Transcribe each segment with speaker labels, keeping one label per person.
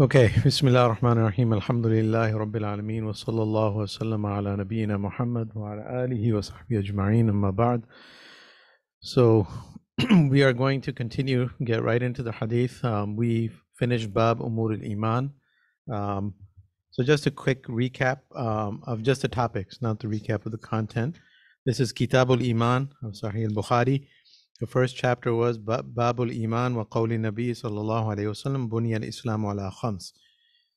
Speaker 1: Okay, Bismillah ar-Rahman ar-Rahim, Alhamdulillahi Rabbil Alameen, wa sallallahu wa sallam ala nabiyyina Muhammad wa ala alihi wa sahbihi ajma'in, amma ba'd. So, we are going to continue, get right into the hadith. Um, we finished Bab Umur al-Iman. Um, so just a quick recap um, of just the topics, not the recap of the content. This is Kitab al-Iman of Sahih al-Bukhari. The first chapter was Babul Iman wa Qawli Nabi sallallahu alayhi wasallam Bunya al-Islam ala khams.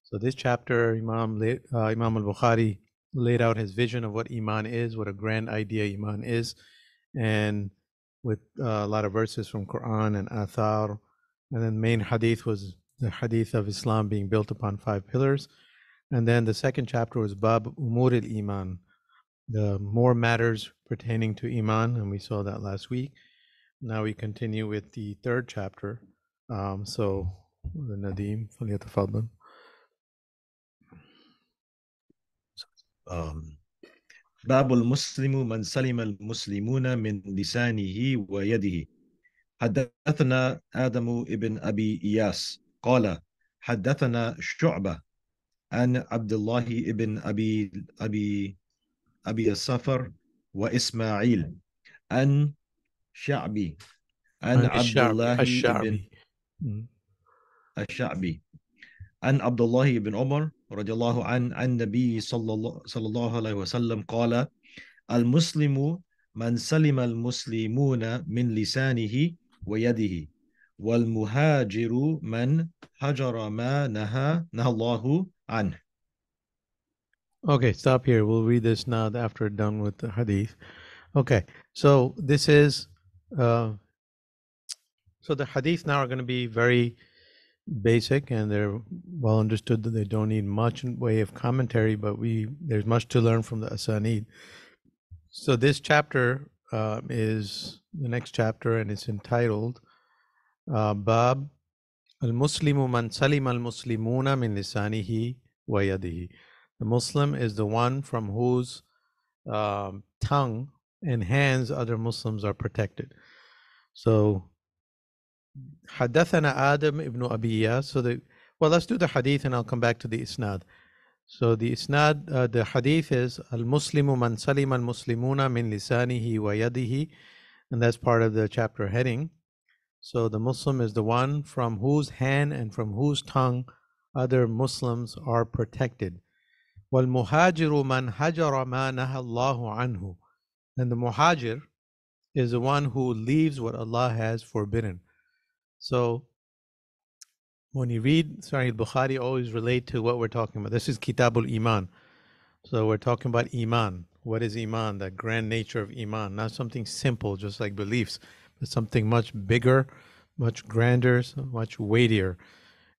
Speaker 1: So this chapter, Imam, uh, Imam al-Bukhari laid out his vision of what Iman is, what a grand idea Iman is, and with uh, a lot of verses from Quran and Athar. And then main hadith was the hadith of Islam being built upon five pillars. And then the second chapter was Bab Umur al-Iman, the more matters pertaining to Iman, and we saw that last week. Now we continue with the third chapter. Um, so, the Nadim, فليتفضل.
Speaker 2: um, باب المسلم من سلم المسلمون من لسانه ويده حدثنا آدم ابن أبي إياس قال حدثنا شعبة عن عبد الله ابن أبي أبي أبي السفر وإسماعيل عن شعبي عن
Speaker 1: عن
Speaker 2: عبد الله بن
Speaker 1: الشعبي مم.
Speaker 2: الشعبي عن عبد الله بن عمر رضي الله عنه عن النبي صلى الله صلى الله عليه وسلم قال المسلم من سلم المسلمون من لسانه ويده والمهاجر من هجر ما نهى نهى الله عنه
Speaker 1: Okay, stop here. We'll read this now after done with the hadith. Okay, so this is uh, so the hadith now are going to be very basic and they're well understood that they don't need much in way of commentary, but we there's much to learn from the asanid. So this chapter uh, is the next chapter and it's entitled uh, Bab Al-Muslimu man salim al-Muslimuna min lisanihi wa yadihi. The Muslim is the one from whose um, tongue and hands other Muslims are protected. So, حدثنا Adam ibn Abi Iyas. So the well, let's do the hadith and I'll come back to the isnad. So the isnad, uh, the hadith is al-Muslimu man salim al-Muslimuna min lisanihi wa yadihi, and that's part of the chapter heading. So the Muslim is the one from whose hand and from whose tongue other Muslims are protected. وَالْمُهَاجِرُ مَنْ هَجَرَ مَا نَهَى اللَّهُ عَنْهُ And the muhajir is the one who leaves what Allah has forbidden. So when you read Sahih Bukhari, always relate to what we're talking about. This is Kitabul Iman. So we're talking about Iman. What is Iman? The grand nature of Iman. Not something simple, just like beliefs, but something much bigger, much grander, much weightier.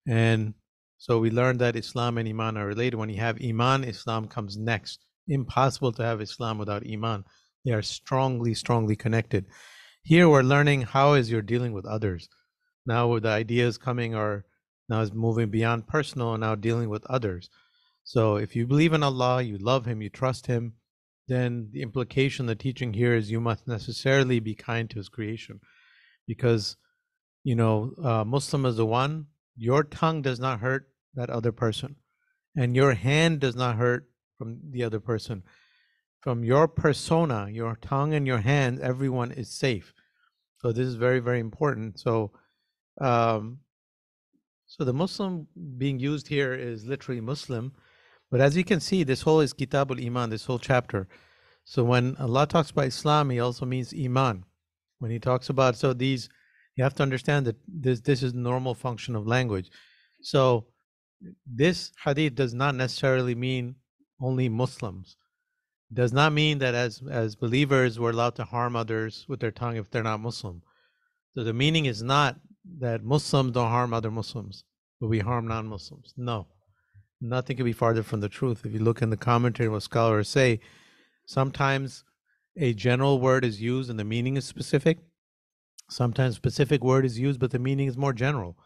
Speaker 1: And so we learned that Islam and Iman are related. When you have Iman, Islam comes next. Impossible to have Islam without Iman. They are strongly, strongly connected. Here we're learning how is you're dealing with others. Now the ideas coming are now is moving beyond personal and now dealing with others. So if you believe in Allah, you love Him, you trust Him, then the implication, the teaching here is you must necessarily be kind to His creation, because you know uh, Muslim is the one. Your tongue does not hurt that other person, and your hand does not hurt from the other person. From your persona, your tongue and your hand, everyone is safe. So this is very, very important. So, um, so the Muslim being used here is literally Muslim, but as you can see, this whole is Kitabul Iman, this whole chapter. So when Allah talks about Islam, He also means Iman. When He talks about so these, you have to understand that this this is normal function of language. So this hadith does not necessarily mean only Muslims. Does not mean that as as believers we're allowed to harm others with their tongue if they're not Muslim. So the meaning is not that Muslims don't harm other Muslims, but we harm non-Muslims. No, nothing could be farther from the truth. If you look in the commentary, what scholars say, sometimes a general word is used and the meaning is specific. Sometimes specific word is used, but the meaning is more general.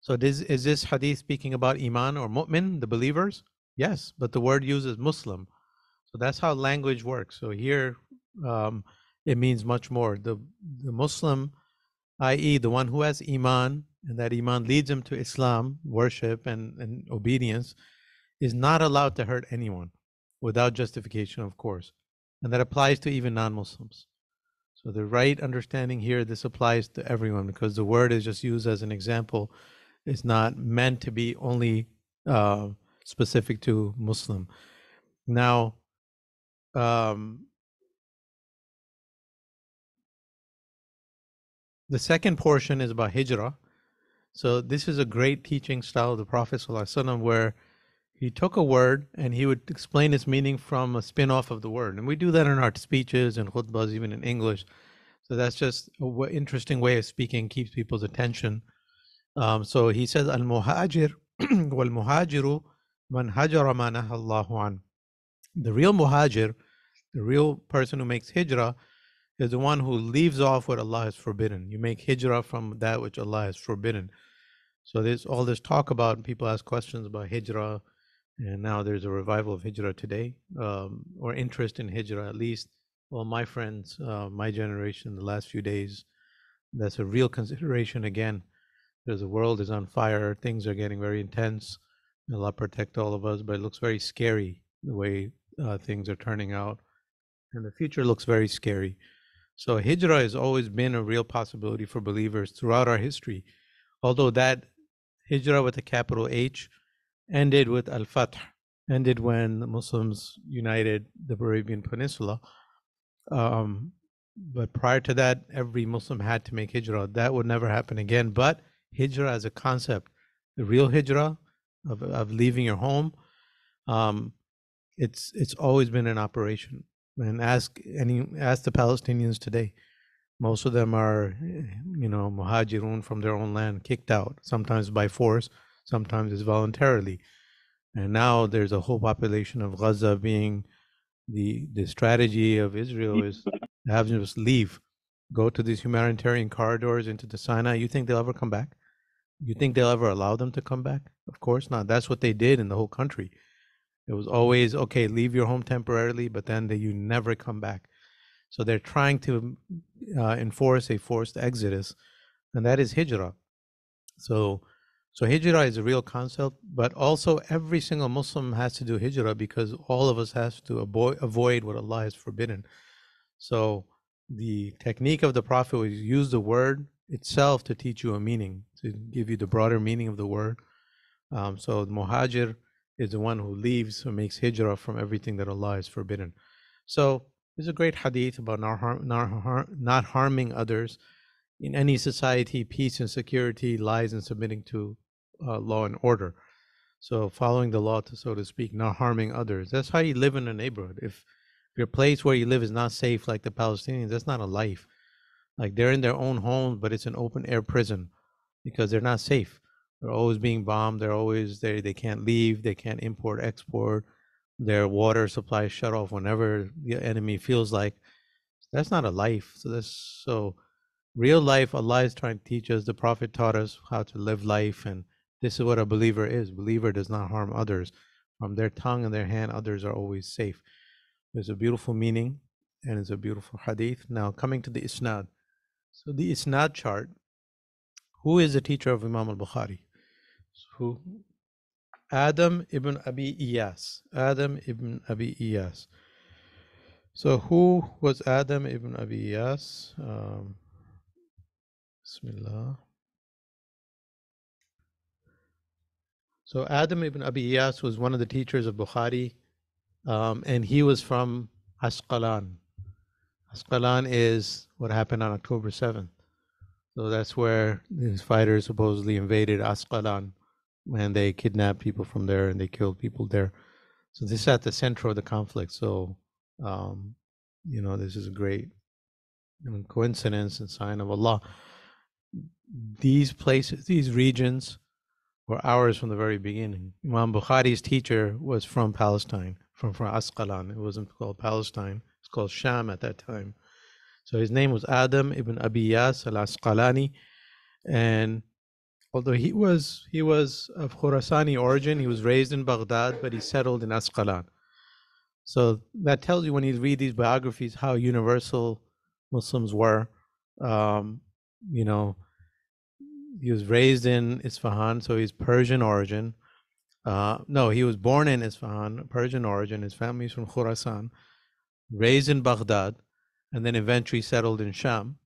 Speaker 1: So this, is this hadith speaking about iman or mu'min, the believers? Yes, but the word used is Muslim. So that's how language works. So here um, it means much more. The the Muslim i.e., the one who has iman and that iman leads him to Islam, worship, and, and obedience, is not allowed to hurt anyone without justification, of course. And that applies to even non Muslims. So, the right understanding here, this applies to everyone because the word is just used as an example. It's not meant to be only uh, specific to Muslim. Now, um, the second portion is about hijrah. So this is a great teaching style of the Prophet ﷺ where he took a word and he would explain its meaning from a spin-off of the word. And we do that in our speeches and khutbahs, even in English. So that's just an interesting way of speaking, keeps people's attention. Um, so he says, Al-Muhajir wal-Muhajiru man hajara ma. The real muhajir, the real person who makes hijrah, is the one who leaves off what Allah has forbidden. You make hijrah from that which Allah has forbidden. So there's all this talk about people ask questions about hijrah, and now there's a revival of hijrah today, um, or interest in hijrah at least. Well, my friends, uh, my generation, the last few days, that's a real consideration again, because the world is on fire, things are getting very intense. Allah protect all of us, but it looks very scary the way uh, things are turning out, and the future looks very scary. So hijrah has always been a real possibility for believers throughout our history, although that hijrah with a capital H ended with al-Fath, ended when the Muslims united the Arabian Peninsula. Um, but prior to that, every Muslim had to make hijrah. That would never happen again. But hijrah as a concept, the real hijrah of, of leaving your home, um, it's it's always been an operation and ask any ask the Palestinians today. Most of them are, you know, muhajirun from their own land, kicked out, sometimes by force, sometimes it's voluntarily. And now there's a whole population of Gaza being the the strategy of Israel is have them just leave, go to these humanitarian corridors into the Sinai. You think they'll ever come back? You think they'll ever allow them to come back? Of course not. That's what they did in the whole country. It was always okay, leave your home temporarily, but then you never come back. So they're trying to uh, enforce a forced exodus, and that is hijrah. So, so hijrah is a real concept, but also every single Muslim has to do hijrah because all of us has to avoid avoid what Allah has forbidden. So the technique of the Prophet was use the word itself to teach you a meaning, to give you the broader meaning of the word. Um, so the muhajir is the one who leaves or makes hijrah from everything that Allah has forbidden. So there's a great hadith about not, har- not, har- not harming others. In any society, peace and security lies in submitting to uh, law and order. So following the law, to, so to speak, not harming others. That's how you live in a neighborhood. If your place where you live is not safe, like the Palestinians, that's not a life. Like they're in their own homes, but it's an open air prison because they're not safe. They're always being bombed. They're always there. They can't leave. They can't import, export. Their water supply is shut off whenever the enemy feels like. That's not a life. So that's so real life. Allah is trying to teach us. The Prophet taught us how to live life, and this is what a believer is. Believer does not harm others. From their tongue and their hand, others are always safe. There's a beautiful meaning, and it's a beautiful hadith. Now coming to the isnad. So the isnad chart. Who is the teacher of Imam al-Bukhari? Who Adam ibn Abi Iyas. Adam ibn Abi Iyas. So who was Adam ibn Abi Iyas? Um, Bismillah. So Adam ibn Abi Iyas was one of the teachers of Bukhari, um, and he was from Asqalan. Asqalan is what happened on October 7th. So that's where these fighters supposedly invaded Asqalan and they kidnapped people from there and they killed people there. So this is at the center of the conflict. So, um, you know, this is a great I mean, coincidence and sign of Allah. These places, these regions, were ours from the very beginning. Imam Bukhari's teacher was from Palestine, from, from Asqalan. It wasn't called Palestine, it's called Sham at that time. So his name was Adam ibn Abi Yas al Asqalani. And although he was he was of Khurasani origin, he was raised in Baghdad, but he settled in Asqalan. So that tells you when you read these biographies how universal Muslims were. Um, you know, he was raised in Isfahan, so he's Persian origin. Uh, no, he was born in Isfahan, Persian origin. His family is from Khurasan, raised in Baghdad, and then eventually settled in Sham.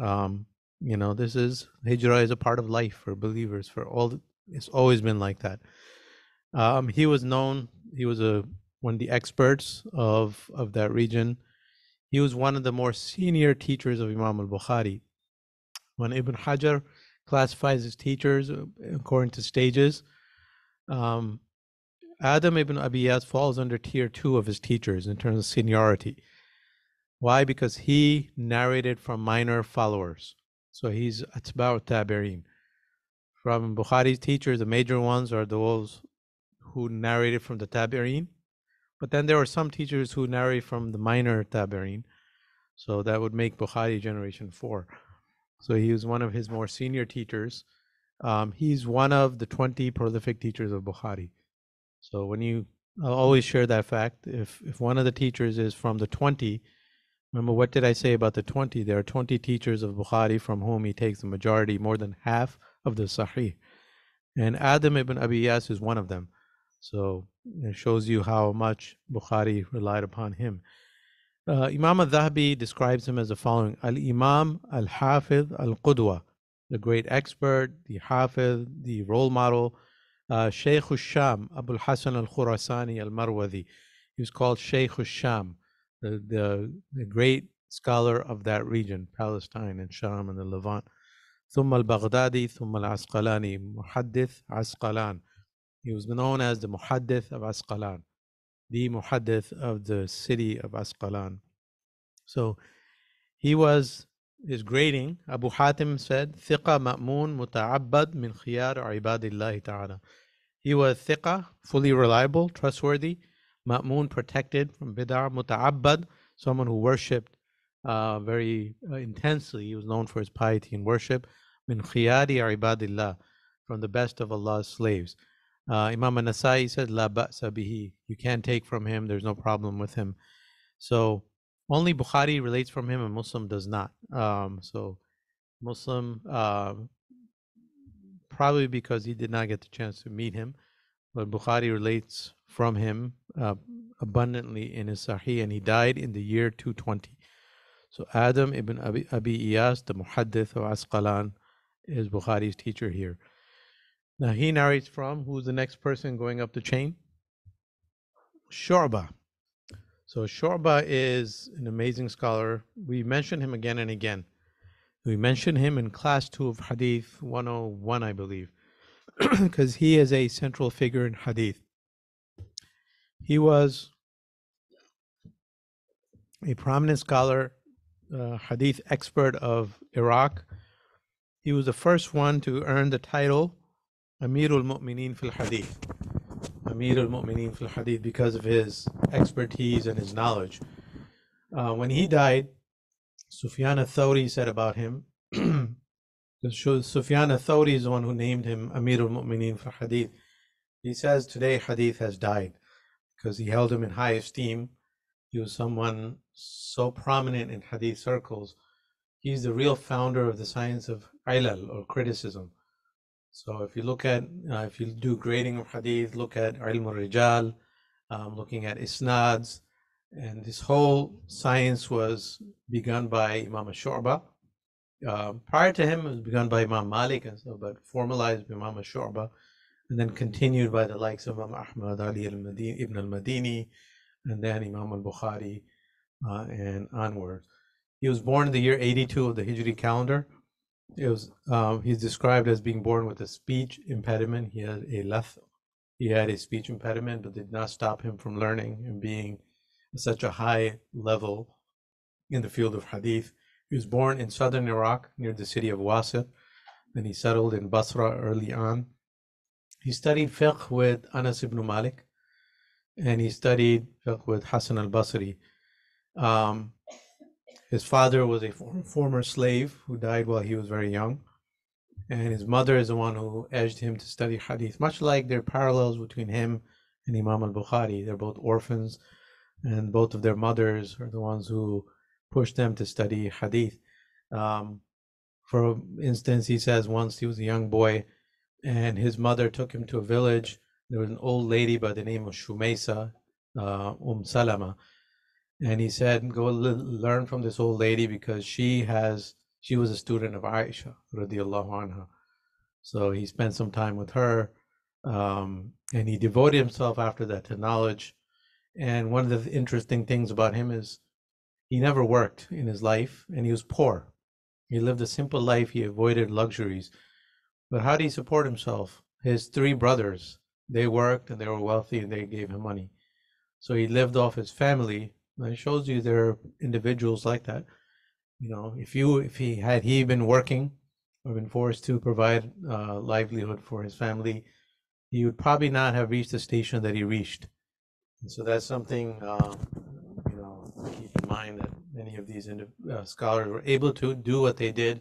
Speaker 1: Um, you know, this is hijrah is a part of life for believers. For all, it's always been like that. Um, he was known. He was a one of the experts of of that region. He was one of the more senior teachers of Imam al Bukhari. When Ibn Hajar classifies his teachers uh, according to stages, um, Adam ibn Abiyas falls under tier two of his teachers in terms of seniority. Why? Because he narrated from minor followers. So he's atba'u tabi'in. From Bukhari's teachers, the major ones are those who narrated from the tabi'in. But then there were some teachers who narrate from the minor tabi'in. So that would make Bukhari generation four. So he was one of his more senior teachers. Um, he's one of the 20 prolific teachers of Bukhari. So when you, I'll always share that fact. If if one of the teachers is from the 20, remember what did I say about the 20? There are 20 teachers of Bukhari from whom he takes the majority, more than half of the Sahih. And Adam ibn Abi Yas is one of them. So it shows you how much Bukhari relied upon him. Uh, Imam al-Dhahabi describes him as the following: Al-Imam al-Hafidh al-Qudwa, the great expert, the Hafidh, the role model, uh, Shaykh al-Sham, Abu al-Hasan al-Khurasani al-Marwazi. He was called Shaykh al-Sham, the, the, the great scholar of that region, Palestine and Sham and the Levant. ثم البغدادي ثم العسقلاني محدث عسقلان he was known as the Muhaddith of Asqalan, the Muhaddith of the city of Asqalan. So he was, his grading, Abu Hatim said, Thiqa Ma'mun Muta'abbad min khiyar ibadillahi ta'ala. He was thiqa, fully reliable, trustworthy, Ma'mun, protected from bid'ah, Muta'abbad, someone who worshipped uh, very uh, intensely. He was known for his piety and worship. Min khiyari ibadillah, from the best of Allah's slaves. Uh, Imam An-Nasai said, La ba'sa bihi. You can't take from him. There's no problem with him. So only Bukhari relates from him and Muslim does not. Um, so Muslim, uh, probably because he did not get the chance to meet him, but Bukhari relates from him uh, abundantly in his Sahih, and he died in the year 220. So Adam ibn Abi, Abi Iyas, the Muhaddith of Asqalan, is Bukhari's teacher here. Now he narrates from who's the next person going up the chain? Shu'ba. So Shu'ba is an amazing scholar. We mention him again and again. We mention him in class two of Hadith 101, I believe, because he is a central figure in Hadith. He was a prominent scholar, uh, Hadith expert of Iraq. He was the first one to earn the title Amirul Mu'mineen fil Hadith. Amirul Mu'mineen fil Hadith because of his expertise and his knowledge. Uh, when he died, Sufyan al-Thawri said about him, Sufyan al-Thawri is the one who named him Amirul Mu'mineen fil Hadith. He says today Hadith has died because he held him in high esteem. He was someone so prominent in Hadith circles. He's the real founder of the science of ilal or criticism so if you look at, uh, if you do grading of hadith, look at ilm al-rijal, um, looking at isnads, and this whole science was begun by Imam al-Shu'ba. Uh, prior to him, it was begun by Imam Malik, and so, but formalized by Imam al-Shu'ba, and then continued by the likes of Imam Ahmad Ali al-Madini, Ibn al-Madini, and then Imam al-Bukhari, uh, and onwards. He was born in the year 82 of the Hijri calendar, it was um, he's described as being born with a speech impediment. He had a left he had a speech impediment, but did not stop him from learning and being such a high level in the field of hadith. He was born in southern Iraq near the city of Wasit. Then he settled in Basra early on. He studied fiqh with Anas ibn Malik, and he studied fiqh with Hassan al-Basri. Um, his father was a former slave who died while he was very young. And his mother is the one who edged him to study hadith, much like there are parallels between him and Imam al Bukhari. They're both orphans, and both of their mothers are the ones who pushed them to study hadith. Um, For instance, he says once he was a young boy and his mother took him to a village. There was an old lady by the name of Shumaisa, uh, Umm Salama. And he said, Go learn from this old lady because she has she was a student of Aisha radiallahu anha. So he spent some time with her um, and he devoted himself after that to knowledge. And one of the interesting things about him is he never worked in his life and he was poor. He lived a simple life, he avoided luxuries. But how did he support himself? His three brothers, they worked and they were wealthy and they gave him money. So he lived off his family. And it shows you there are individuals like that. You know, if you if he had he been working or been forced to provide uh, livelihood for his family, he would probably not have reached the station that he reached. And so that's something uh, you know keep in mind that many of these uh, scholars were able to do what they did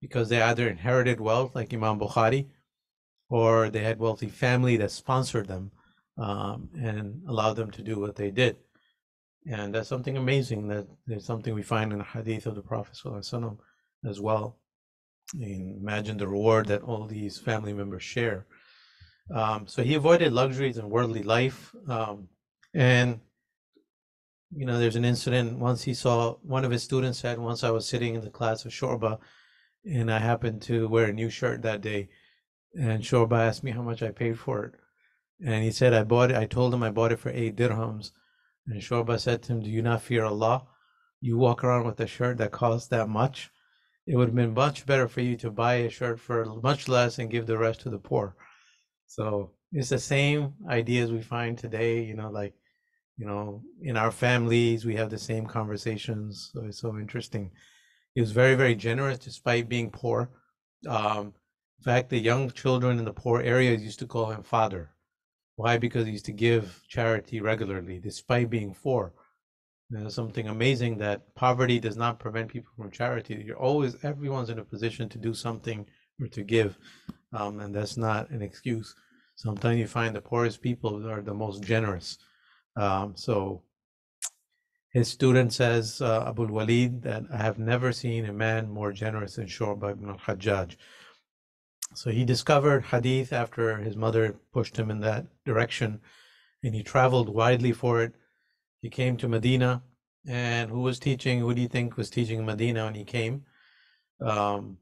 Speaker 1: because they either inherited wealth like Imam Bukhari, or they had wealthy family that sponsored them um, and allowed them to do what they did. And that's something amazing. That there's something we find in the hadith of the Prophet as well. Imagine the reward that all these family members share. Um, so he avoided luxuries and worldly life. Um, and, you know, there's an incident once he saw one of his students said, once I was sitting in the class of Shu'ba and I happened to wear a new shirt that day. And Shu'ba asked me how much I paid for it. And he said, I bought it. I told him I bought it for eight dirhams. And Shu'ba said to him, Do you not fear Allah? You walk around with a shirt that costs that much. It would have been much better for you to buy a shirt for much less and give the rest to the poor. So it's the same ideas we find today, you know, like, you know, in our families, we have the same conversations. So it's so interesting. He was very, very generous despite being poor. Um, in fact, the young children in the poor areas used to call him father. Why? Because he used to give charity regularly, despite being poor. There's something amazing that poverty does not prevent people from charity. You're always, everyone's in a position to do something or to give, um, and that's not an excuse. Sometimes you find the poorest people are the most generous. Um, so his student says, uh, Abu Walid, that I have never seen a man more generous than Shu'ba ibn al-Hajjaj. So he discovered hadith after his mother pushed him in that direction, and he traveled widely for it. He came to Medina, and who was teaching? Who do you think was teaching Medina when he came? Um,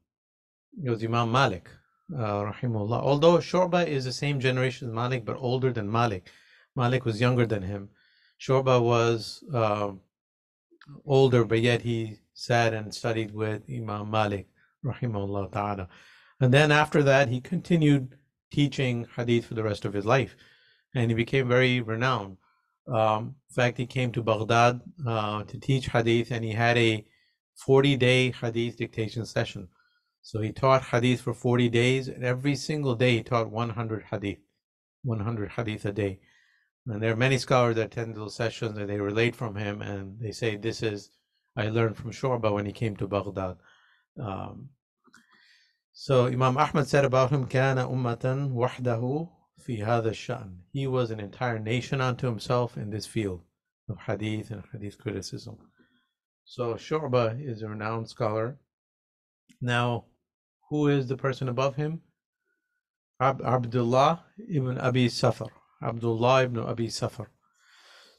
Speaker 1: it was Imam Malik, uh, rahimullah. Although Shu'ba is the same generation as Malik, but older than Malik. Malik was younger than him. Shu'ba was uh, older, but yet he sat and studied with Imam Malik, rahimahullah ta'ala. And then after that, he continued teaching hadith for the rest of his life. And he became very renowned. Um, in fact, he came to Baghdad uh, to teach hadith, and he had a 40 day hadith dictation session. So he taught hadith for 40 days, and every single day he taught 100 hadith, 100 hadith a day. And there are many scholars that attend those sessions and they relate from him and they say, This is, I learned from Shu'ba when he came to Baghdad. Um, so Imam Ahmad said about him, كان أمة وحده في هذا الشأن. He was an entire nation unto himself in this field of hadith and hadith criticism. So Shu'ba is a renowned scholar. Now, who is the person above him? Ab- Abdullah ibn Abi Safar. Abdullah ibn Abi Safar.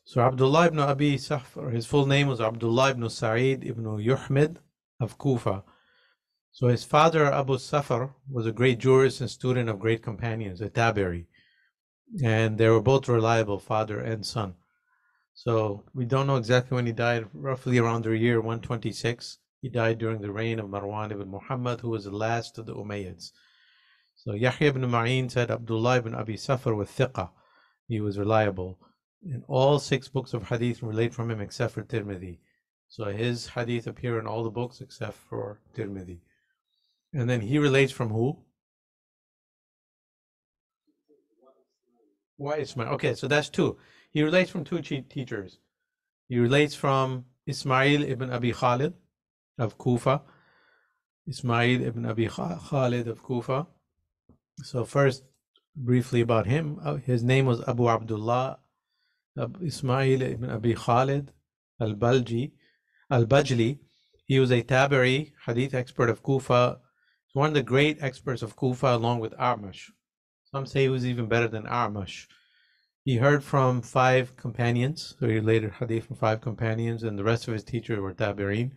Speaker 1: So Abdullah ibn Abi Safar, his full name was Abdullah ibn Sa'id ibn Yuhmid of Kufa. So his father, Abu Safar, was a great jurist and student of great companions, a Tabi'i. And they were both reliable, father and son. So we don't know exactly when he died, roughly around the year 126. He died during the reign of Marwan ibn Muhammad, who was the last of the Umayyads. So Yahya ibn Ma'in said Abdullah ibn Abi Safar with thiqa. He was reliable. And all six books of hadith relate from him except for Tirmidhi. So his hadith appear in all the books except for Tirmidhi. And then he relates from who? Why Ismail? Okay, so that's two. He relates from two teachers. He relates from Ismail ibn Abi Khalid of Kufa. Ismail ibn Abi Khalid of Kufa. So first, briefly about him. Uh, his name was Abu Abdullah Ismail ibn Abi Khalid al-Balji, al-Bajli, He was a Tabi'i, hadith expert of Kufa. He's one of the great experts of Kufa along with A'mash. Some say he was even better than A'mash. He heard from five companions, so he related hadith from five companions, and the rest of his teachers were Tabi'in.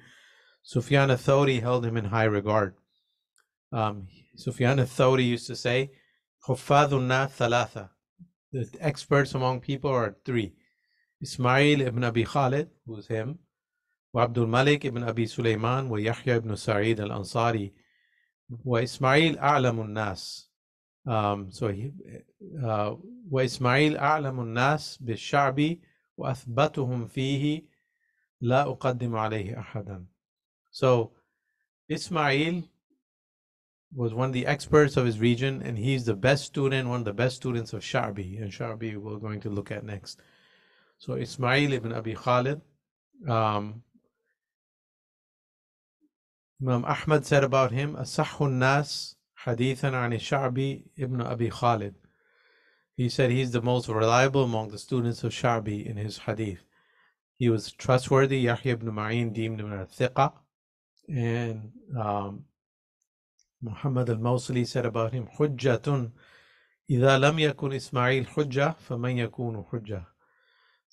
Speaker 1: Sufyan al-Thawri held him in high regard. Um, Sufyan al-Thawri used to say, Hufaduna Thalatha. The experts among people are three. Ismail ibn Abi Khalid, who is him, wa Abdul Malik ibn Abi Sulaiman, wa Yahya ibn Sa'id al-Ansari, wa Ismail a'lamun nas. Um, so he, uh, wa Ismail a'lamun nas bi-sha'bi wa athbatuhum fihi la uqaddimu alayhi ahadan. So Ismail was one of the experts of his region and he's the best student one of the best students of Sha'bi and Sha'bi we're going to look at next so Ismail ibn Abi Khalid um, Imam Ahmad said about him, Asahun Nas Hadithan an Sha'bi ibn Abi Khalid. He said he's the most reliable among the students of Sha'bi in his hadith. He was trustworthy. Yahya ibn Ma'in deemed him a thiqa. And um, Muhammad al-Mawsili said about him, Hujjatun,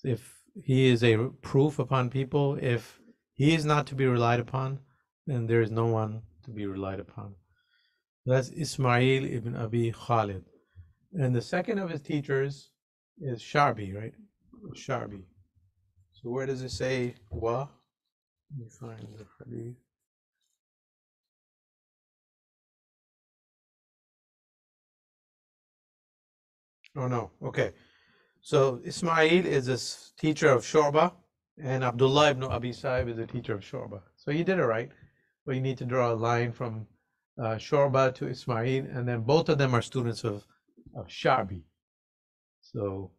Speaker 1: If he is a proof upon people, if he is not to be relied upon, then there is no one to be relied upon. That's Ismail ibn Abi Khalid. And the second of his teachers is Sha'bi, right? Sha'bi. So where does it say wa? Let me find the hadith. Oh no, okay. So Ismail is a teacher of Shu'ba, and Abdullah ibn Abi Sa'ib is a teacher of Shu'ba. So he did it right but you need to draw a line from uh, Shu'ba to Ismail, and then both of them are students of, of. So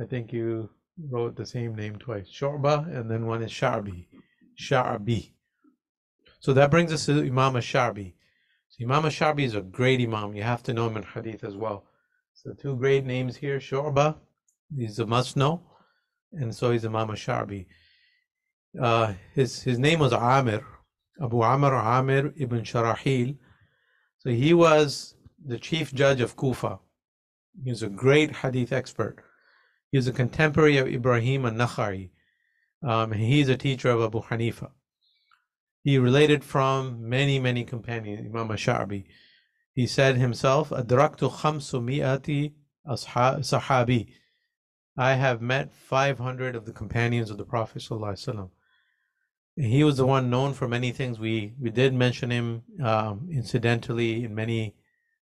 Speaker 1: I think you wrote the same name twice, Shu'ba, and then one is Shabi, Shabi. So that brings us to Imam Shabi. So Imam Shabi is a great Imam. You have to know him in Hadith as well. So two great names here, Shu'ba, he's a must know, and so he's Imam Shabi. Uh, his his name was Amir, Abu Amr Amir ibn Sharahil. So he was the chief judge of Kufa. He was a great hadith expert. He was a contemporary of Ibrahim al-Nakhai. Um, he's a teacher of Abu Hanifa. He related from many, many companions, Imam Sha'bi. He said himself, Adraktu khamsu mi'ati sahabi. I have met 500 of the companions of the Prophet Sallallahu he was the one known for many things. We we did mention him um, incidentally in many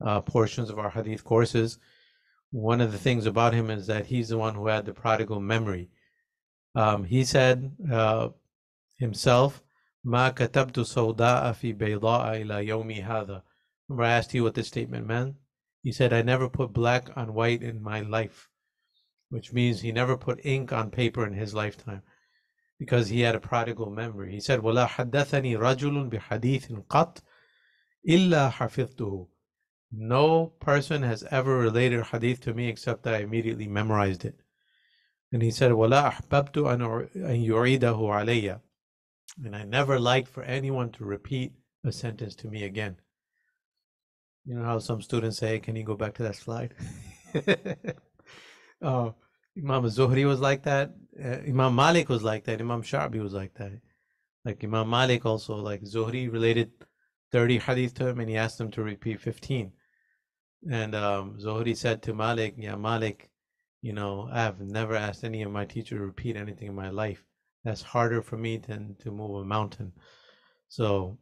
Speaker 1: uh, portions of our hadith courses. One of the things about him is that he's the one who had the prodigal memory. Um, he said uh, himself, "Ma katabtu sawda'a fi bayda'a ila yomi hadha." Remember, I asked you what this statement meant. He said, "I never put black on white in my life," which means he never put ink on paper in his lifetime because he had a prodigal memory. He said, وَلَا حَدَّثَنِي رَجُلٌ بِحَدِيثٍ قَطْ إِلَّا حَفِظْتُهُ No person has ever related a hadith to me except that I immediately memorized it. And he said, وَلَا أَحْبَبْتُ أَن يُعِيدَهُ عَلَيَّ And I never liked for anyone to repeat a sentence to me again. You know how some students say, can you go back to that slide? uh, Imam Zuhri was like that. Uh, Imam Malik was like that. Imam Sha'bi was like that. Like Imam Malik also, like Zuhri related 30 hadith to him and he asked him to repeat 15. And um, Zuhri said to Malik, Yeah, Malik, you know, I have never asked any of my teachers to repeat anything in my life. That's harder for me than to move a mountain. So,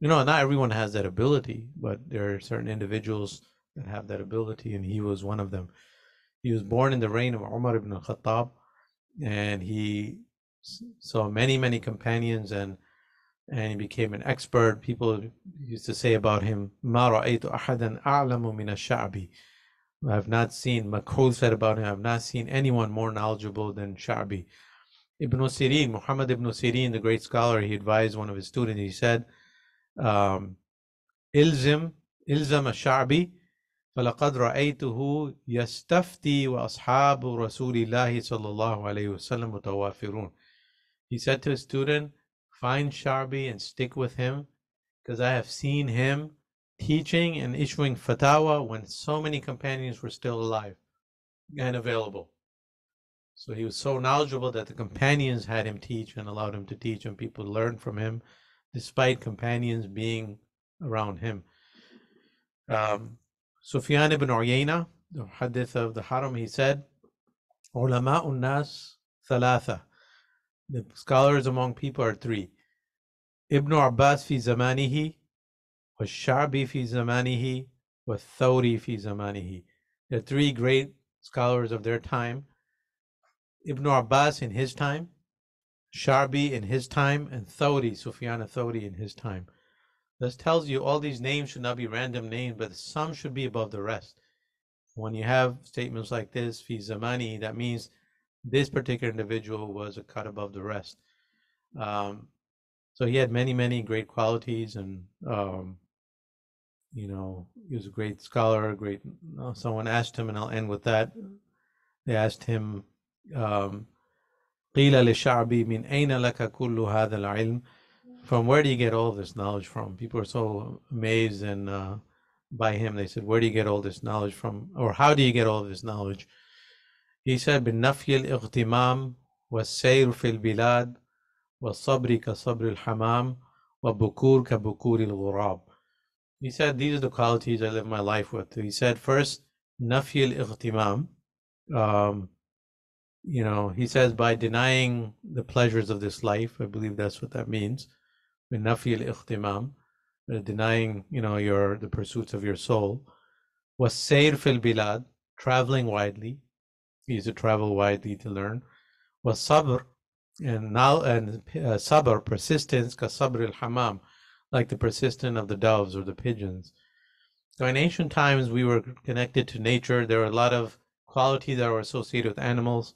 Speaker 1: you know, not everyone has that ability, but there are certain individuals that have that ability, and he was one of them. He was born in the reign of Umar ibn al-Khattab, and he saw many, many companions, and and he became an expert. People used to say about him, "Ma ra'aytu ahadan a'lamu min ash-sha'bi." I've not seen. Makhul said about him, "I've not seen anyone more knowledgeable than Sha'bi." Ibn Sirin, Muhammad ibn Sirin, the great scholar, he advised one of his students. He said, إلزم إلزم الشعبي فلقد رأيته يستفتي وأصحاب رسول الله صلى الله عليه وسلم متوافرون He said to his student, find Sha'bi and stick with him because I have seen him teaching and issuing fatwa when so many companions were still alive and available. So he was so knowledgeable that the companions had him teach and allowed him to teach and people learned from him despite companions being around him. Um, Sufyan ibn Uyayna, the hadith of the Haram, he said, Ulama unnas thalatha. The scholars among people are three. Ibn Abbas fi zamanihi, was Shabi fi zamanihi, was Thawri fi zamanihi. The three great scholars of their time. Ibn Abbas in his time, Sha'bi in his time, and Thawri, Sufyan Thawri in his time. This tells you all these names should not be random names, but some should be above the rest. When you have statements like this, fi zamani, that means this particular individual was a cut above the rest. Um, so he had many, many great qualities, and um, you know, he was a great scholar. a Great. Someone asked him, and I'll end with that. They asked him, um, قيل للشعبي من أين لك كل هذا العلم? From where do you get all this knowledge from? People are so amazed and uh, by him. They said, where do you get all this knowledge from? Or how do you get all this knowledge? He said, بالنفي الاغتمام والسير في البلاد والصبر كصبر الحمام وبكور كبكور الغراب. He said, these are the qualities I live my life with. He said, first, نفي الاغتمام. Um, you know, he says by denying the pleasures of this life, I believe that's what that means, nafil uh, denying, you know, your the pursuits of your soul, was sayr fil bilad, traveling widely, he used to travel widely to learn, was sabr, and now and uh, sabr persistence, Kasabr al hamam, like the persistence of the doves or the pigeons. So in ancient times, we were connected to nature. There were a lot of qualities that were associated with animals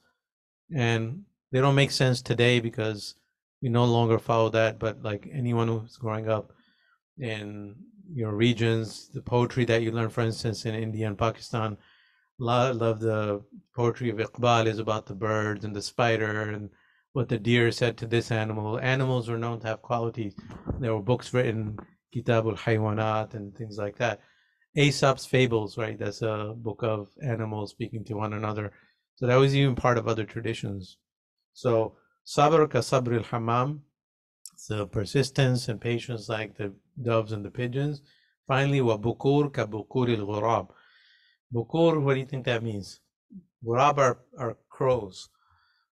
Speaker 1: and they don't make sense today because we no longer follow that. But like anyone who's growing up in your regions, the poetry that you learn, for instance, in India and Pakistan, a lot of the poetry of Iqbal is about the birds and the spider and what the deer said to this animal. Animals were known to have qualities. There were books written, Kitabul Haywanat and things like that. Aesop's Fables, right? That's a book of animals speaking to one another. So that was even part of other traditions. So sabr ka sabr hamam, so persistence and patience like the doves and the pigeons. Finally, wa bukur ka bukur al ghurab. Bukur, what do you think that means? Ghurab are, are crows,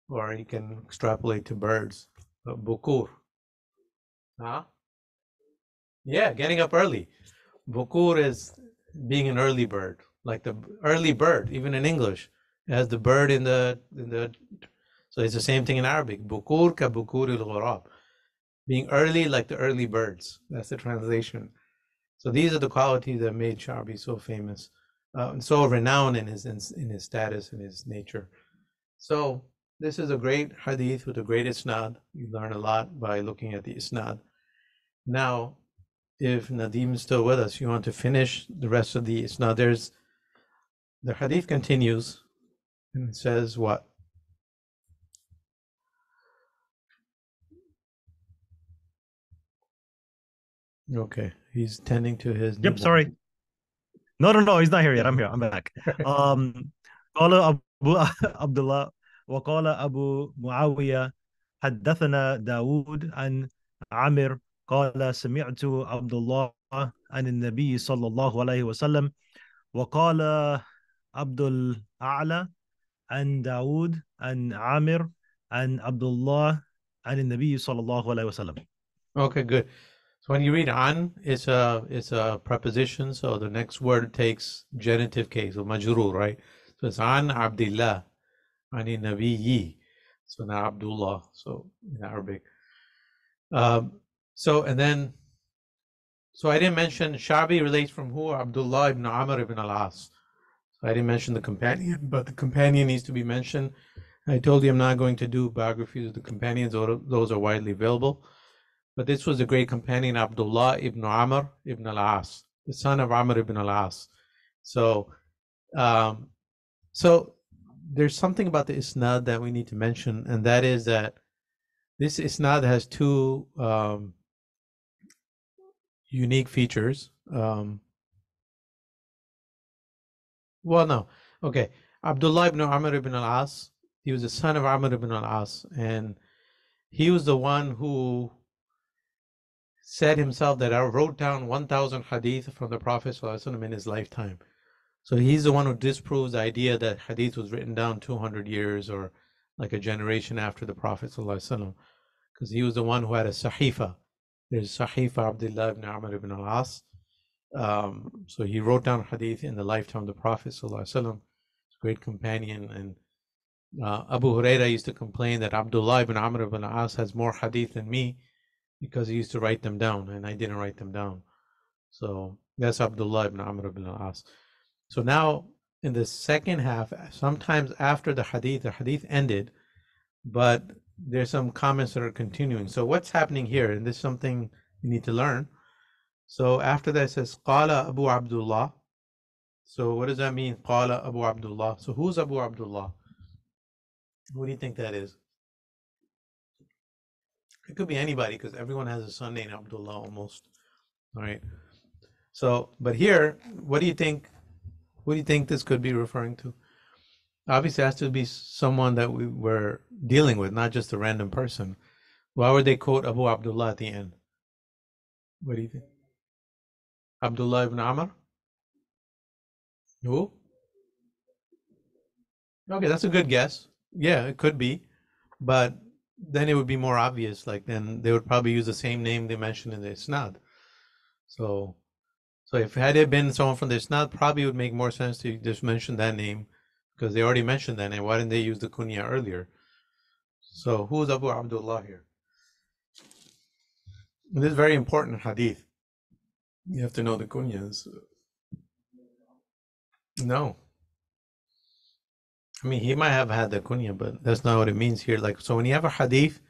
Speaker 1: or you can extrapolate to birds. But bukur. Huh? Yeah, getting up early. Bukur is being an early bird, like the early bird, even in English, as the bird in the in the. So it's the same thing in Arabic. Bukur ka bukur ghurab, being early like the early birds. That's the translation. So these are the qualities that made Sha'bi so famous, uh, and so renowned in his in, in his status and his nature. So this is a great hadith with a great isnad. You learn a lot by looking at the isnad. Now, if Nadim is still with us, you want to finish the rest of the isnad. There's the hadith continues and it says what? Okay, he's tending to his.
Speaker 2: Yep,
Speaker 1: newborn.
Speaker 2: sorry. No, no, no, he's not here yet. I'm here. I'm back. Um, قال أبو عبد الله وقال أبو معاوية حدثنا داود عن عامر قال سمعت عبد الله عن النبي صلى الله عليه وسلم وقال عبد الأعلى عن داود عن عامر عن عبد الله عن النبي صلى الله عليه وسلم
Speaker 1: Okay, good. So when you read an, it's a it's a preposition, so the next word takes genitive case, or majrur, right? So it's an Abdullah, ani nabiyyi. So now Abdullah, so in Arabic. Um, so and then, so I didn't mention Shabi relates from who? Abdullah ibn Amr ibn al-As. I didn't mention the companion, but the companion needs to be mentioned. I told you I'm not going to do biographies of the companions, those are widely available. But this was a great companion, Abdullah ibn Amr ibn al-As, the son of Amr ibn al-As. So, um, so there's something about the isnad that we need to mention, and that is that this isnad has two um, unique features. Um, well, no. Okay. Abdullah ibn Amr ibn al-As, he was the son of Amr ibn al-As, and he was the one who said himself that I wrote down 1,000 hadith from the Prophet ﷺ in his lifetime. So he's the one who disproves the idea that hadith was written down 200 years or like a generation after the Prophet ﷺ, because he was the one who had a sahifa. There's Sahifa Abdullah ibn Amr ibn al-As. Um, so he wrote down hadith in the lifetime of the Prophet ﷺ great companion. And uh, Abu Huraira used to complain that Abdullah ibn Amr ibn As has more hadith than me because he used to write them down and I didn't write them down. So that's Abdullah ibn Amr ibn As. So now in the second half, sometimes after the hadith, the hadith ended, but there's some comments that are continuing. So what's happening here? And this is something you need to learn. So after that it says, Qala Abu Abdullah, so what does that mean? Qala Abu Abdullah. So who's Abu Abdullah? Who do you think that is? It could be anybody because everyone has a son named Abdullah almost. All right. So, but here, what do you think? What do you think this could be referring to? Obviously, it has to be someone that we were dealing with, not just a random person. Why would they quote Abu Abdullah at the end? What do you think? Abdullah ibn Amr? Who? Okay, that's a good guess. Yeah, it could be, but then it would be more obvious. Like then they would probably use the same name they mentioned in the isnad. So, so if had it been someone from the isnad, probably would make more sense to just mention that name because they already mentioned that name. Why didn't they use the kunya earlier? So who's Abu Abdullah here? This is very important hadith. You have to know the kunyas. No. I mean, he might have had the kunya, but that's not what it means here. Like, so when you have a hadith,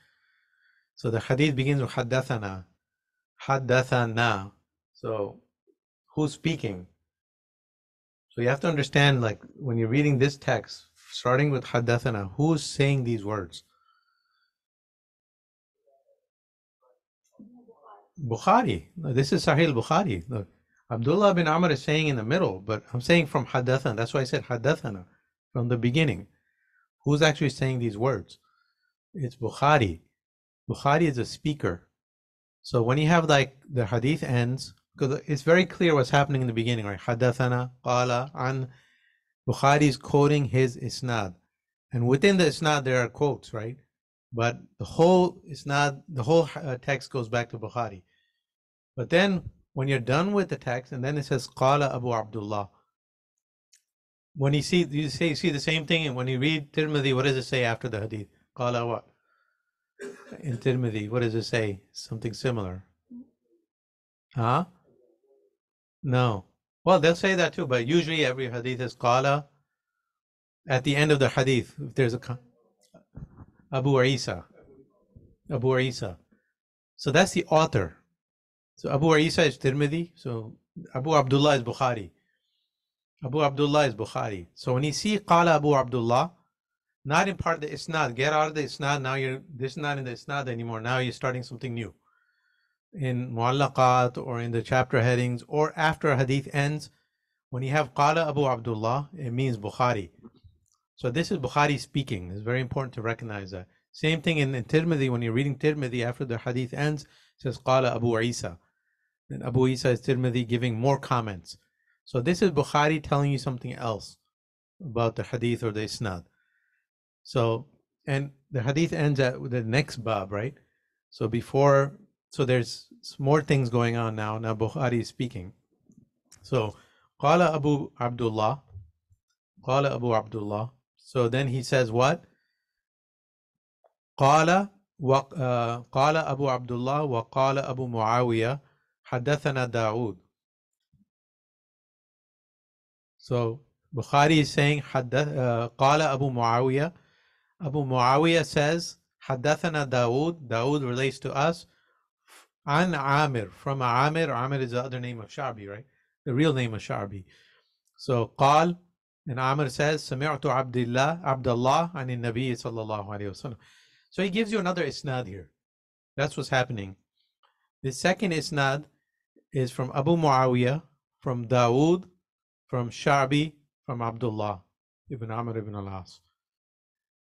Speaker 1: so the hadith begins with haddathana, haddathana. So, who's speaking? So you have to understand, like, when you're reading this text, starting with haddathana, who's saying these words? Bukhari. This is Sahih Bukhari. Abdullah bin Amr is saying in the middle, but I'm saying from Hadathana. That's why I said Hadathana from the beginning. Who's actually saying these words? It's Bukhari. Bukhari is a speaker. So when you have like the hadith ends, because it's very clear what's happening in the beginning, right? Hadathana, qala, an. Bukhari is quoting his isnad. And within the isnad, there are quotes, right? But the whole isnad, the whole text goes back to Bukhari. But then when you're done with the text and then it says Qala Abu Abdullah. When you see you say you see the same thing and when you read Tirmidhi, what does it say after the hadith? Qala what? In Tirmidhi, what does it say? Something similar. Huh? No. Well, they'll say that too, but usually every hadith is Qala at the end of the hadith. If there's a Abu Isa. Abu Isa. So that's the author. So Abu Isa is Tirmidhi. So Abu Abdullah is Bukhari. Abu Abdullah is Bukhari. So when you see Qala Abu Abdullah, not in part of the Isnad, get out of the Isnad. Now you're this is not in the Isnad anymore. Now you're starting something new. In Mu'allaqat or in the chapter headings or after a hadith ends, when you have Qala Abu Abdullah, it means Bukhari. So this is Bukhari speaking. It's very important to recognize that. Same thing in, in Tirmidhi, when you're reading Tirmidhi after the hadith ends, it says Qala Abu Isa. Then Abu Isa is Tirmidhi giving more comments. So this is Bukhari telling you something else about the hadith or the isnad. So, and the hadith ends at the next bab, right? So before, so there's more things going on now. Now Bukhari is speaking. So, Qala Abu Abdullah, Qala Abu Abdullah. So then he says what? Qala uh, Qala Abu Abdullah wa Qala Abu Muawiyah حدثنا داود. So Bukhari is saying uh, قال أبو معاوية Abu Muawiyah says حدثنا داود." Dawood relates to us an Amir from Amir Amir is the other name of Sha'bi, right the real name of Sha'bi. so قال and Amir says سمعت عبد الله عبد الله عن النبي صلى الله عليه وسلم so he gives you another isnad here that's what's happening the second isnad is from Abu Muawiyah, from Dawood, from Sha'bi, from Abdullah ibn Amr ibn al-As.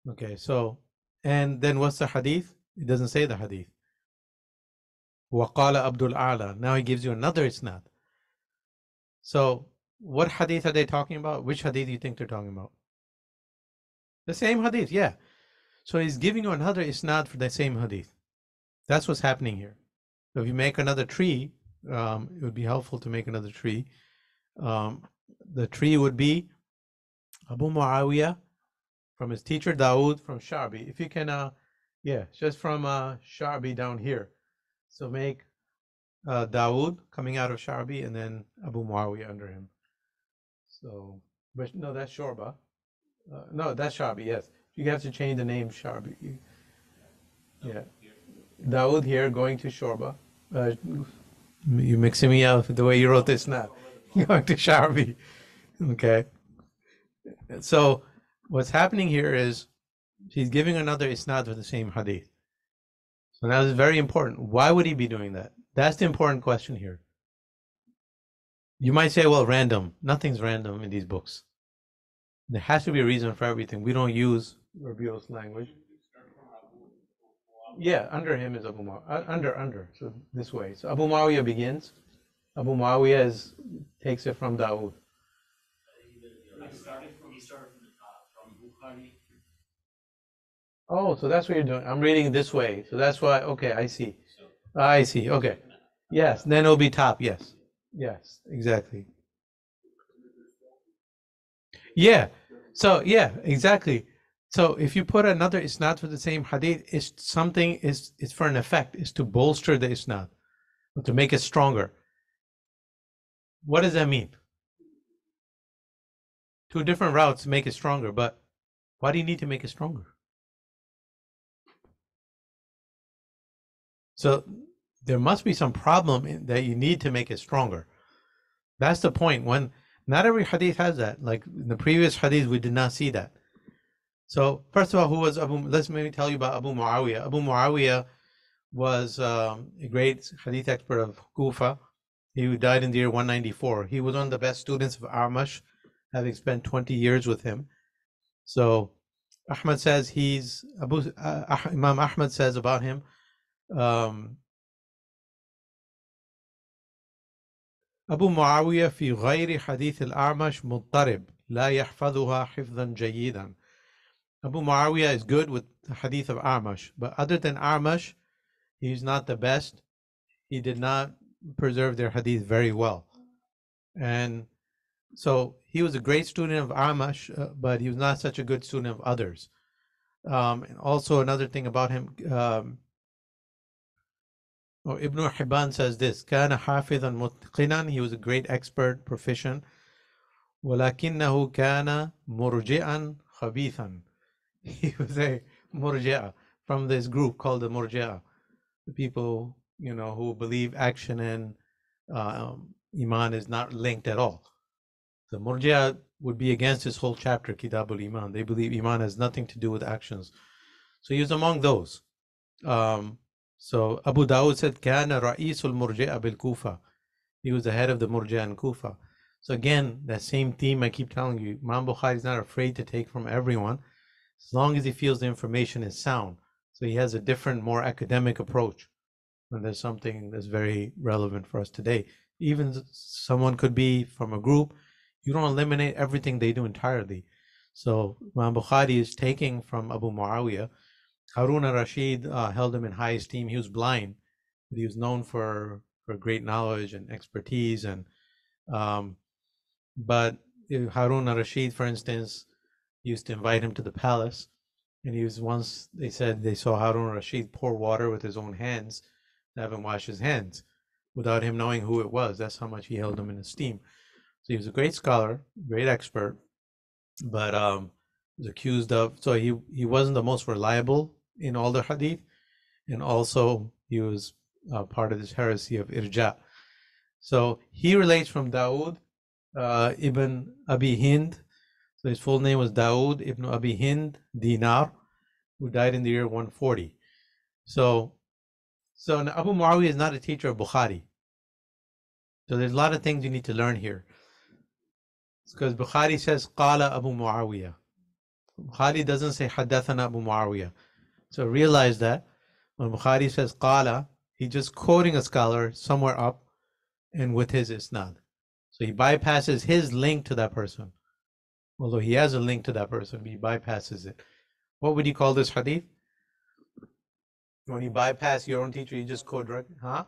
Speaker 1: Okay, so, and then what's the hadith? It doesn't say the hadith. Waqala Abdul A'la. Now he gives you another isnad. So, what hadith are they talking about? Which hadith do you think they're talking about? The same hadith, yeah. So he's giving you another isnad for the same hadith. That's what's happening here. So if you make another tree, um, it would be helpful to make another tree. Um, the tree would be Abu Muawiyah from his teacher Dawood from Sha'bi. If you can, uh, yeah, just from uh, Sha'bi down here. So make uh, coming out of Sha'bi and then Abu Muawiyah under him. So, but no, that's Shu'ba. Uh, no, that's Sha'bi, yes. You have to change the name Sha'bi. You- Yeah. Dawood here going to Shu'ba. Uh, you mixing me up the way you wrote this now. going to Sha'bi. Okay. So what's happening here is he's giving another isnad for the same hadith. So now this is very important. Why would he be doing that? That's the important question here. You might say, well, random. Nothing's random in these books. There has to be a reason for everything. We don't use Rabiul's language. Yeah, under him is Abu Muawiyah. Uh, under, under. So this way. So Abu Muawiyah begins. Abu Muawiyah is, takes it from Dawood. Oh, so that's what you're doing. I'm reading this way. So that's why, okay, I see. I see. Okay. Yes, then it'll be top. Yes. Yes, exactly. Yeah. So, yeah, exactly. So if you put another isnad for the same hadith, it's something is it's for an effect, is to bolster the isnad, to make it stronger. What does that mean? Two different routes make it stronger, but why do you need to make it stronger? So there must be some problem in, that you need to make it stronger. That's the point. When not every hadith has that. Like in the previous hadith, we did not see that. So first of all, who was Abu? Let's maybe tell you about Abu Muawiyah. Abu Muawiyah was um, a great hadith expert of Kufa. He died in the year 194. He was one of the best students of A'mash, having spent 20 years with him. So Ahmad says he's Abu uh, Imam Ahmad says about him. Um, أبو معاوية في غير حديث الأعمش مضطرب لا يحفظها حفظا جيدا Abu Muawiyah is good with the hadith of A'mash, but other than A'mash, he's not the best. He did not preserve their hadith very well. And so he was a great student of A'mash, uh, but he was not such a good student of others. Um, and also another thing about him, um, oh, Ibn Hibban says this, كان حافظا متقنا, he was a great expert, proficient, ولكنه كان مرجئا خبيثا he was a murji'a from this group called the murji'a, the people you know who believe action and um, iman is not linked at all. The murji'a would be against this whole chapter kitabul iman. They believe iman has nothing to do with actions. So he was among those. Um, so Abu Dawud said, "Kana ra'isul murji'a bil Kufa." He was the head of the murji'a in Kufa. So again, that same theme I keep telling you. Imam Bukhari is not afraid to take from everyone as long as he feels the information is sound. So he has a different, more academic approach. And there's something that's very relevant for us today. Even someone could be from a group, you don't eliminate everything they do entirely. So Imam Bukhari is taking from Abu Muawiyah. Harun al-Rashid uh, held him in high esteem. He was blind, but he was known for, for great knowledge and expertise. And um, but uh, Harun al-Rashid, for instance, used to invite him to the palace. And he was once, they said they saw Harun al-Rashid pour water with his own hands to have him wash his hands without him knowing who it was. That's how much he held him in esteem. So he was a great scholar, great expert, but um, was accused of, so he, he wasn't the most reliable in all the hadith. And also he was uh, part of this heresy of irja. So he relates from Dawood uh, ibn Abi Hind. So his full name was Dawood ibn Abi Hind Dinar. who died in the year 140. So, so Abu Muawiyah is not a teacher of Bukhari. So there's a lot of things you need to learn here. It's Because Bukhari says Qala Abu Muawiyah. Bukhari doesn't say Haddathana Abu Muawiyah. So realize that when Bukhari says Qala, he's just quoting a scholar somewhere up and with his isnad. So he bypasses his link to that person. Although he has a link to that person, he bypasses it. What would you call this hadith? When you bypass your own teacher, you just quote directly, huh?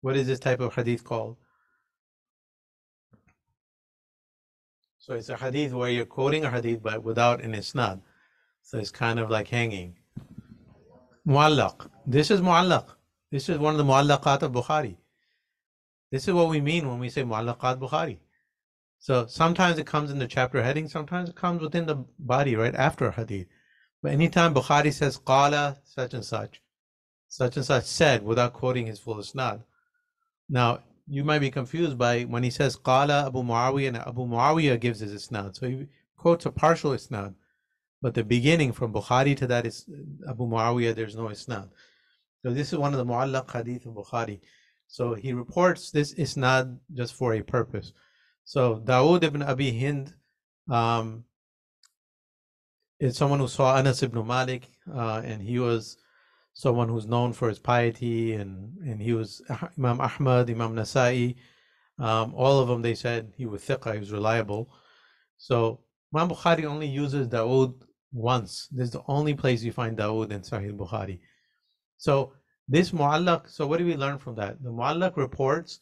Speaker 1: What is this type of hadith called? So it's a hadith where you're quoting a hadith but without an isnad. So it's kind of like hanging. Muallaq. This is muallaq. This is one of the muallaqat of Bukhari. This is what we mean when we say muallaqat Bukhari. So sometimes it comes in the chapter heading, sometimes it comes within the body right after hadith. But anytime Bukhari says qala such and such, such and such said without quoting his full isnad. Now you might be confused by when he says qala Abu Muawiyah and Abu Muawiyah gives his isnad. So he quotes a partial isnad. But the beginning from Bukhari to that is Abu Muawiyah, there's no isnad. So this is one of the mu'allaq hadith of Bukhari. So he reports this isnad just for a purpose. So Dawood ibn Abi Hind um, is someone who saw Anas ibn Malik, uh, and he was someone who's known for his piety, and, and he was Imam Ahmad, Imam Nasa'i, um, all of them, they said he was thiqah, he was reliable. So Imam Bukhari only uses Dawood once. This is the only place you find Dawood in Sahih Bukhari. So this muallaq, so what do we learn from that? The muallaq reports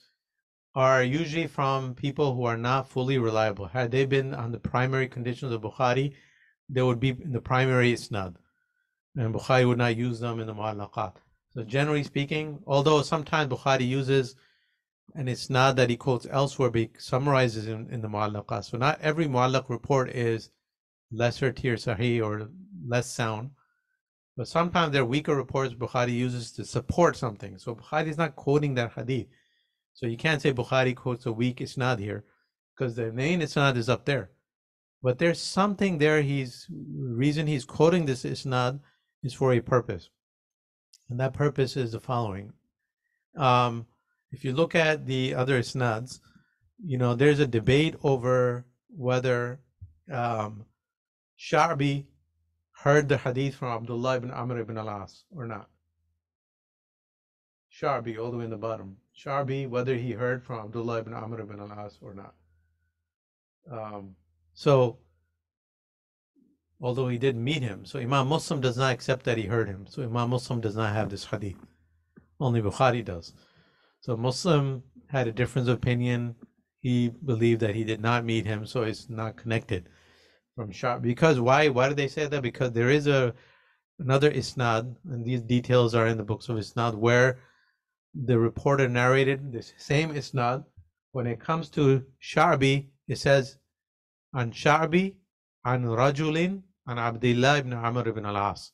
Speaker 1: are usually from people who are not fully reliable. Had they been on the primary conditions of Bukhari, they would be in the primary isnad. And Bukhari would not use them in the muallaqat. So generally speaking, although sometimes Bukhari uses an isnad that he quotes elsewhere, but he summarizes in, in the muallaqat. So not every muallaq report is lesser tier sahih or less sound. But sometimes there are weaker reports Bukhari uses to support something. So Bukhari is not quoting that hadith. So you can't say Bukhari quotes a weak isnad here because the main isnad is up there. But there's something there. He's reason he's quoting this isnad is for a purpose, and that purpose is the following. Um, if you look at the other isnads, you know there's a debate over whether um, heard the hadith from Abdullah ibn Amr ibn al-As or not. Sha'bi, all the way in the bottom. Sha'bi, whether he heard from Abdullah ibn Amr ibn al-As or not. Um, so, although he did meet him, so Imam Muslim does not accept that he heard him. So Imam Muslim does not have this hadith. Only Bukhari does. So Muslim had a difference of opinion. He believed that he did not meet him, so it's not connected from Sha'bi. Because why? Why did they say that? Because there is a another isnad, and these details are in the books of isnad, where the reporter narrated the same isnad. When it comes to Sha'bi, it says, "An Sha'bi, an Rajulin, an Abdullah ibn Amr ibn al-As."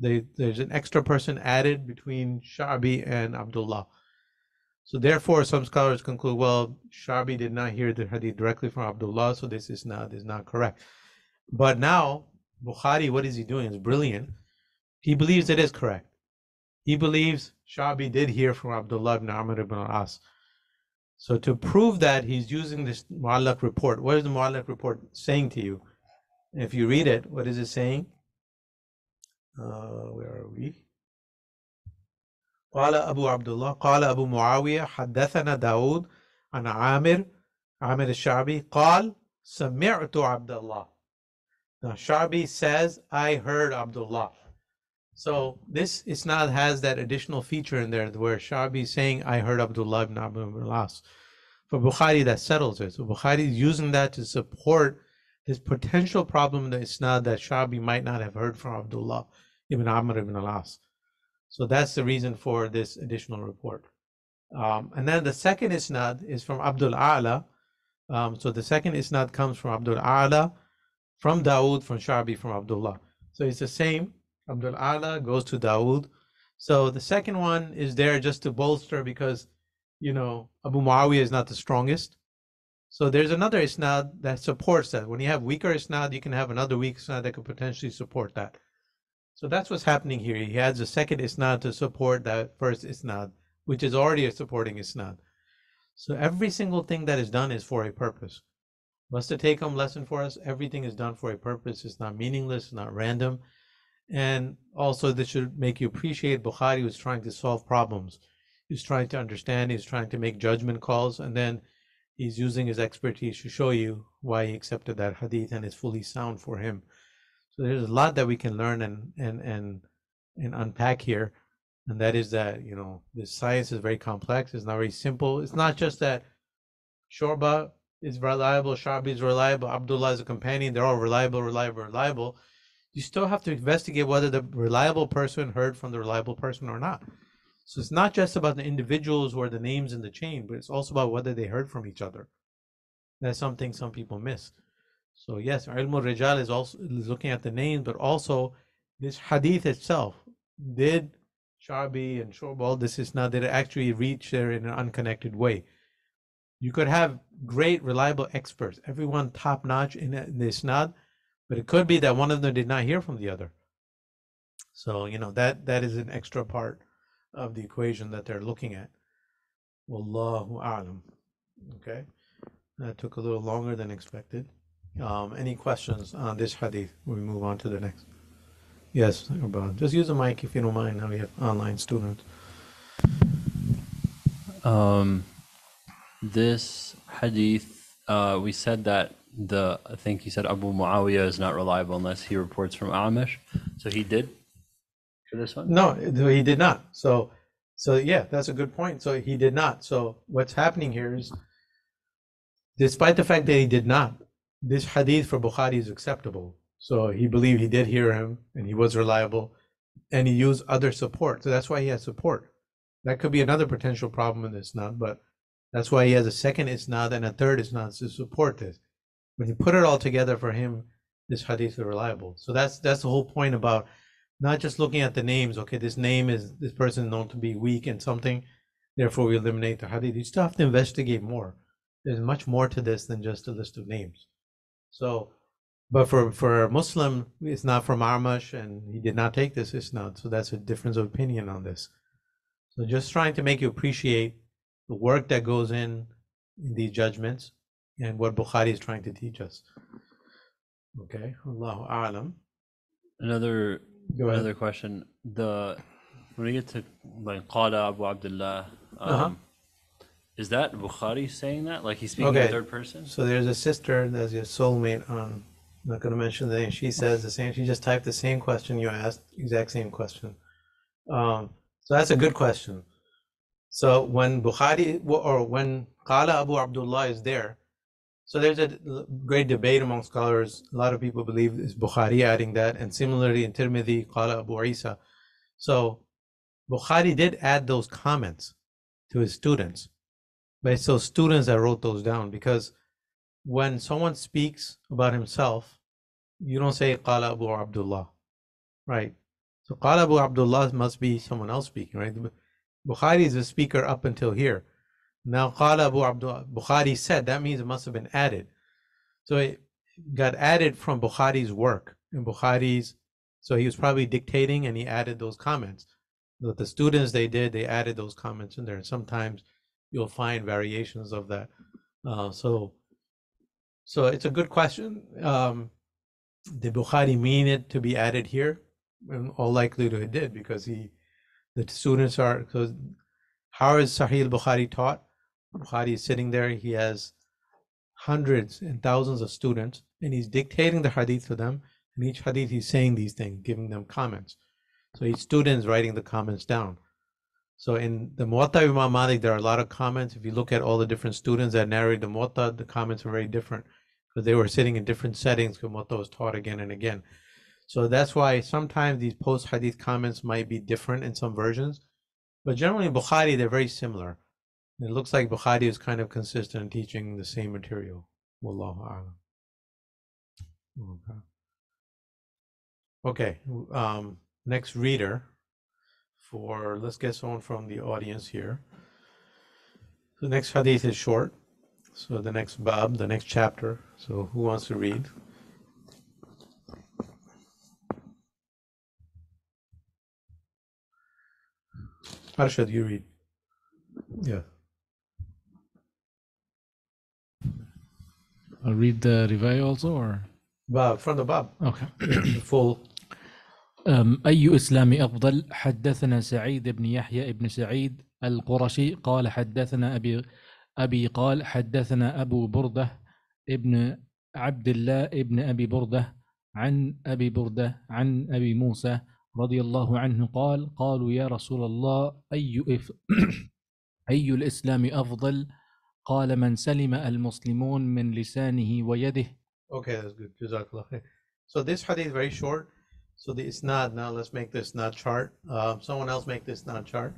Speaker 1: there's an extra person added between Sha'bi and Abdullah. So therefore, some scholars conclude, well, Sha'bi did not hear the hadith directly from Abdullah, so this is not is not correct. But now Bukhari, what is he doing? Is brilliant. He believes it is correct. He believes Sha'bi did hear from Abdullah ibn Amr ibn as. So to prove that, he's using this Mu'allaq report. What is the Mu'allaq report saying to you? If you read it, what is it saying? Uh, where are we? قال أبو عبد الله قال أبو معاوية حدثنا داود عن عامر عامر الشعبي قال سمعت عبد الله Now Sha'bi says, I heard Abdullah so this isnad has that additional feature in there where Sha'bi is saying, I heard Abdullah ibn ibn al-As. For Bukhari, that settles it. So Bukhari is using that to support this potential problem in the isnad that Sha'bi might not have heard from Abdullah ibn Amr ibn al-As. So that's the reason for this additional report. Um, and then the second isnad is from Abdul A'la. Um, so the second isnad comes from Abdul A'la, from Dawood, from Sha'bi, from Abdullah. So it's the same Abdul A'la goes to Dawood. So the second one is there just to bolster because, you know, Abu Muawiyah is not the strongest. So there's another isnad that supports that. When you have weaker isnad, you can have another weak isnad that could potentially support that. So that's what's happening here. He adds a second isnad to support that first isnad, which is already a supporting isnad. So every single thing that is done is for a purpose. What's the take home lesson for us? Everything is done for a purpose. It's not meaningless, it's not random. And also, this should make you appreciate Bukhari was trying to solve problems. He's trying to understand, he's trying to make judgment calls, and then he's using his expertise to show you why he accepted that hadith and is fully sound for him. So there's a lot that we can learn and and and and unpack here, and that is that you know this science is very complex. It's not very simple. It's not just that Shu'ba is reliable, Sha'bi is reliable, Abdullah is a companion. They're all reliable, reliable, reliable. You still have to investigate whether the reliable person heard from the reliable person or not. So it's not just about the individuals or the names in the chain, but it's also about whether they heard from each other. That's something some people miss. So yes, ilm rijal is also is looking at the names, but also this hadith itself. Did Sha'bi and Shobal, this is not did it actually reach there in an unconnected way? You could have great, reliable experts, everyone top notch in, in the isnad, but it could be that one of them did not hear from the other. So you know that that is an extra part of the equation that they're looking at. Wallahu a'lam. Okay, that took a little longer than expected. Um, any questions on this hadith? We move on to the next. Yes. Just use a mic if you don't mind. Now we have online students.
Speaker 3: Um, this hadith, uh, we said that the I think you said Abu Muawiyah is not reliable unless he reports from A'mash. So he did for this one.
Speaker 1: No, he did not. So, so yeah, that's a good point. So he did not. So what's happening here is, despite the fact that he did not, this hadith for Bukhari is acceptable. So he believed he did hear him and he was reliable and he used other support. So that's why he has support. That could be another potential problem in this not, but that's why he has a second isnad and a third isnad to support this. When you put it all together for him, this hadith is reliable. So that's that's the whole point about not just looking at the names. Okay, this name is this person is known to be weak in something, therefore we eliminate the hadith. You still have to investigate more. There's much more to this than just a list of names. So, but for for a Muslim, it's not from A'mash, and he did not take this isnad. So that's a difference of opinion on this. So just trying to make you appreciate the work that goes in, in these judgments and what Bukhari is trying to teach us. Okay, Allahu A'lam.
Speaker 3: Another another question. The when we get to like Qala Abu Abdullah, um,
Speaker 1: Uh-huh.
Speaker 3: is that Bukhari saying that? Like he's speaking
Speaker 1: Okay.
Speaker 3: in third person?
Speaker 1: So there's a sister that's your soulmate on. I'm not going to mention the name. She says the same. She just typed the same question you asked, exact same question. Um, so that's a good question. So when Bukhari or when Qala Abu Abdullah is there, so there's a great debate among scholars. A lot of people believe it's Bukhari adding that, and similarly in Tirmidhi, Qala Abu Isa. So Bukhari did add those comments to his students, but it's those students that wrote those down because when someone speaks about himself, you don't say Qala Abu Abdullah, right? So Qala Abu Abdullah must be someone else speaking, right? Bukhari is the speaker up until here. Now Qala Abu Abdullah, Bukhari said, that means it must have been added. So it got added from Bukhari's work and Bukhari's, so he was probably dictating and he added those comments. But the students they did, they added those comments in there. And sometimes you'll find variations of that. Uh, so, so it's a good question. Um, did Bukhari mean it to be added here? In all likelihood, it did because he, the students are because how is Sahih Bukhari taught? Bukhari is sitting there. He has hundreds and thousands of students, and he's dictating the hadith to them. And each hadith, he's saying these things, giving them comments. So each student is writing the comments down. So in the Muwatta Imam Malik, there are a lot of comments. If you look at all the different students that narrate the Muwatta, the comments are very different because they were sitting in different settings because Muwatta was taught again and again. So that's why sometimes these post hadith comments might be different in some versions, but generally in Bukhari they're very similar. It looks like Bukhari is kind of consistent in teaching the same material. Wallahu a'lam. Okay. Okay. Um, next reader for let's get someone from the audience here. The next hadith is short. So the next bab, the next chapter. So who wants to read? Arshad, you read. Yeah.
Speaker 4: I'll read the Rivaya also, or
Speaker 1: Bab, from the bab.
Speaker 4: okay.
Speaker 1: The full.
Speaker 4: أم، أي إسلام أفضل حدثنا سعيد بن يحيى بن سعيد القرشي قال حدثنا أبي أبي قال حدثنا أبو بردة ابن عبد الله ابن أبي بردة عن أبي بردة عن أبي موسى رضي الله عنه قال قالوا يا رسول الله أي أي الإسلام أفضل قال من سلم المسلمون من لسانه ويده
Speaker 1: Okay, that's good. Jazakallah khair. So this hadith is very short. So the isnad, now let's make this not chart. Uh, someone else make this not chart.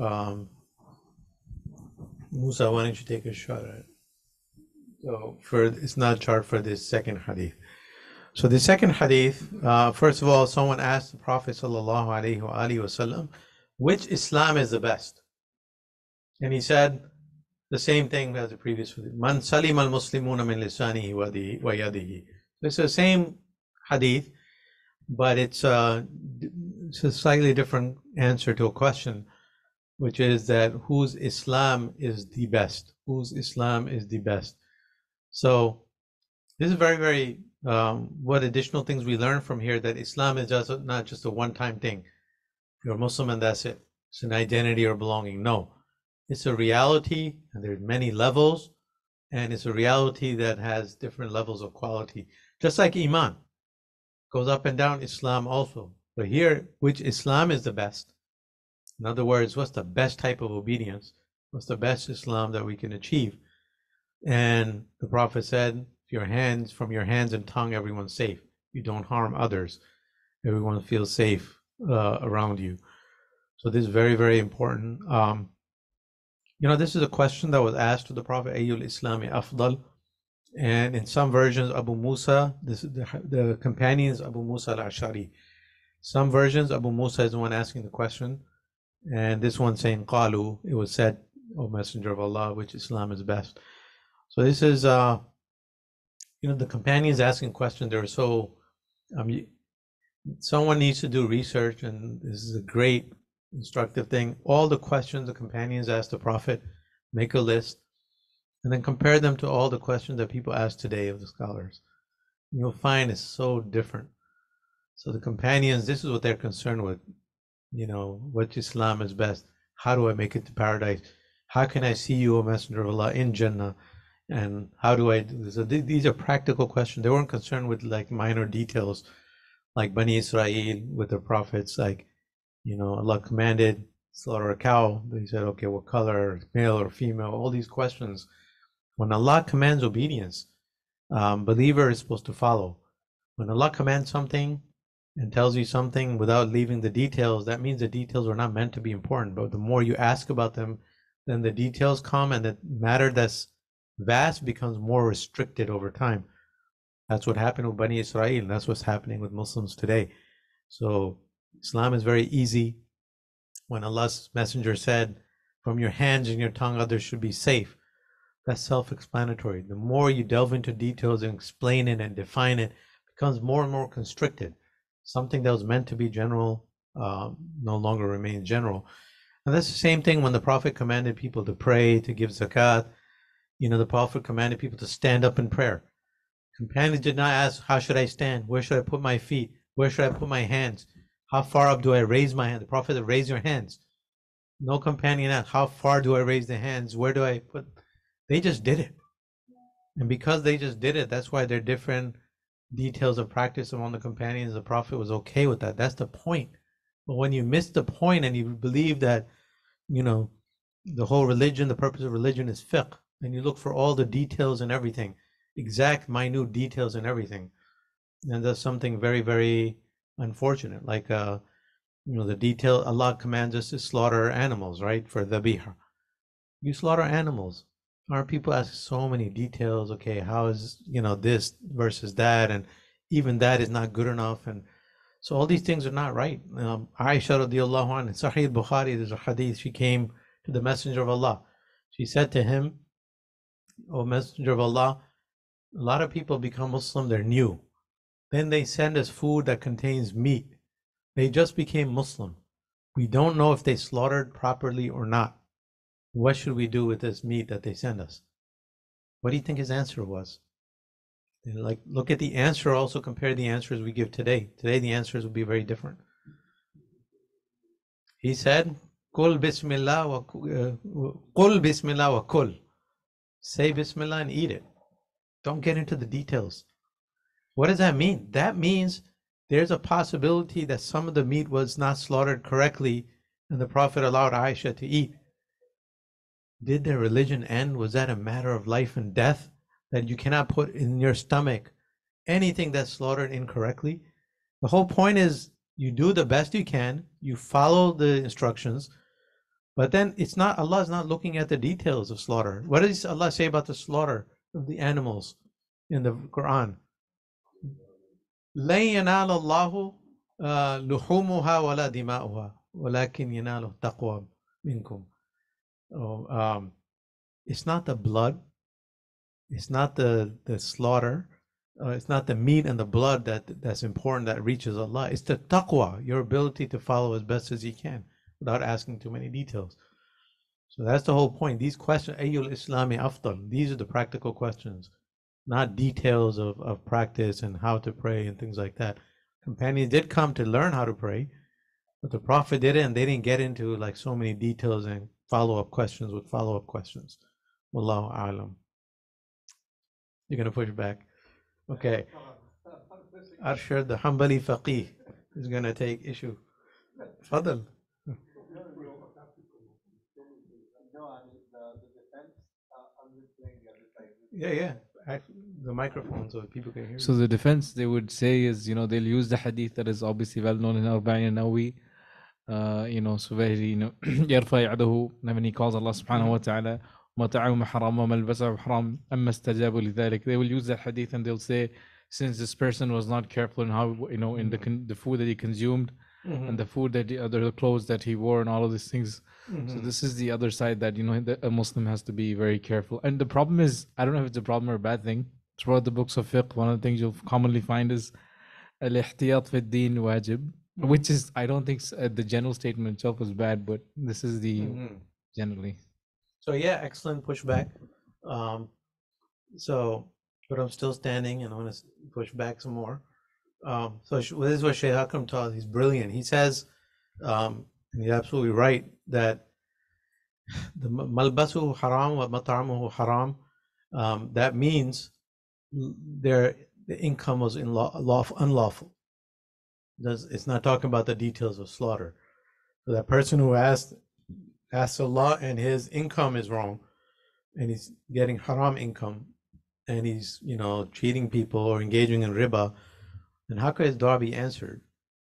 Speaker 1: Um, Musa, why don't you take a shot at it? So for it's not chart for this second hadith. So the second hadith, uh, first of all, someone asked the Prophet sallallahu alaihi wa alihi wasallam, which Islam is the best? And he said the same thing as the previous. Man salim al muslimuna min lisanihi wa di- wa yadihi. It's the same hadith, but it's a, it's a slightly different answer to a question, which is that whose Islam is the best? Whose Islam is the best? So this is very, very um, what additional things we learn from here that Islam is just not just a one-time thing. You're Muslim and that's it. It's an identity or belonging. No, it's a reality, and there's many levels, and it's a reality that has different levels of quality. Just like Iman goes up and down, Islam also. But here, which Islam is the best? In other words, what's the best type of obedience? What's the best Islam that we can achieve? And the Prophet said, your hands, from your hands and tongue, everyone's safe. You don't harm others. Everyone feels safe uh, around you. So this is very, very important. Um, you know, this is a question that was asked to the Prophet, Ayyul Islami Afdal. And in some versions, Abu Musa, this is the, the companions, Abu Musa al-Ashari. Some versions, Abu Musa is the one asking the question. And this one saying, Qalu, it was said, O Messenger of Allah, which Islam is best. So this is, uh, you know, the companions asking questions, they're so, um, you, someone needs to do research, and this is a great instructive thing. All the questions the companions asked the Prophet, make a list, and then compare them to all the questions that people ask today of the scholars. You'll find it's so different. So the companions, this is what they're concerned with. You know, what Islam is best. How do I make it to paradise? How can I see you, O Messenger of Allah, in Jannah? And how do I do this? So th- these are practical questions. They weren't concerned with like minor details, like Bani Israel with the prophets, like you know, Allah commanded slaughter a cow. They said, okay, what color, male or female? All these questions. When Allah commands obedience, um, believer is supposed to follow. When Allah commands something and tells you something without leaving the details, that means the details are not meant to be important. But the more you ask about them, then the details come, and the matter that's vast becomes more restricted over time. That's what happened with Bani Israel. And that's what's happening with Muslims today. So Islam is very easy. When Allah's messenger said, From your hands and your tongue, others should be safe, that's self explanatory. The more you delve into details and explain it and define it, it becomes more and more constricted. Something that was meant to be general um, no longer remains general. And that's the same thing when the Prophet commanded people to pray, to give zakat. You know, the Prophet commanded people to stand up in prayer. Companions did not ask, How should I stand? Where should I put my feet? Where should I put my hands? How far up do I raise my hand? The Prophet said, Raise your hands. No companion asked, How far do I raise the hands? Where do I put? They just did it. And because they just did it, that's why there are different details of practice among the companions. The Prophet was okay with that. That's the point. But when you miss the point and you believe that, you know, the whole religion, the purpose of religion is fiqh, and you look for all the details and everything, exact, minute details and everything, and that's something very, very unfortunate. Like, uh, you know, the detail Allah commands us to slaughter animals, right? For the biha. You slaughter animals. Aren't people ask so many details? Okay, how is, you know, this versus that? And even that is not good enough. And so all these things are not right. Um, Aisha radiallahu anha, Sahih Bukhari, there's a hadith. She came to the Messenger of Allah. She said to him, O Messenger of Allah, a lot of people become Muslim, they're new. Then they send us food that contains meat. They just became Muslim. We don't know if they slaughtered properly or not. What should we do with this meat that they send us? What do you think his answer was? And like, look at the answer, also compare the answers we give today. Today, the answers will be very different. He said, Kul bismillah wa ku- uh, Qul bismillah wa kul. Say bismillah and eat it. Don't get into the details. What does that mean? That means there's a possibility that some of the meat was not slaughtered correctly and the Prophet allowed Aisha to eat. Did their religion end? Was that a matter of life and death that you cannot put in your stomach anything that's slaughtered incorrectly? The whole point is you do the best you can, you follow the instructions, but then it's not Allah is not looking at the details of slaughter. What does Allah say about the slaughter of the animals in the Quran? لن ينال الله آه، لحومها ولا دماؤها ولكن يناله التقوى منكم. Oh, um, it's not the blood, it's not the the slaughter, uh, it's not the meat and the blood that that's important that reaches Allah. It's the taqwa, your ability to follow as best as you can without asking too many details. So that's the whole point. These questions, Ayyul Islami Afdal, these are the practical questions, not details of, of practice and how to pray and things like that. Companions did come to learn how to pray, but the Prophet did it and they didn't get into like so many details and follow up questions with follow up questions. Wallahu alam. You're going to push back. Okay. Arshad, the Hanbali faqih, is going to take issue. Fadal. Yeah, yeah Act- The microphone so people can hear
Speaker 4: So
Speaker 1: you.
Speaker 4: the defense they would say is, you know, they'll use the hadith that is obviously well known in Arba'in Nawawi. Uh, you know, so very, you know, يرفع يده when he calls Allah subhanahu wa ta'ala مطعم حرام وملبسه حرام أما استجابوا لذلك. They will use that hadith and they'll say, since this person was not careful in how, you know, in the con- the food that he consumed
Speaker 1: Mhm,
Speaker 4: and the food that the other clothes that he wore and all of these things. So
Speaker 1: mhm.
Speaker 4: this is the other side that you know a Muslim has to be very careful. And the problem is, I don't know if it's a problem or a bad thing. Throughout the books of fiqh, one of the things you'll commonly find is al-ihtiyat fi din wajib, which is I don't think uh, the general statement itself is bad, but this is the
Speaker 1: Mhm.
Speaker 4: generally.
Speaker 1: So yeah, excellent pushback. Um, so, but I'm still standing, and I'm going to push back some more. Um, so this is what Shaykh Akram taught. He's brilliant. He says, um, and he's absolutely right that the ma- malbasu haram wa mat'amuhu haram. Um, that means their the income was in law, lawful, unlawful. Does it's not talking about the details of slaughter. So that person who asked asks Allah and his income is wrong and he's getting haram income and he's you know cheating people or engaging in riba then how could his dua be answered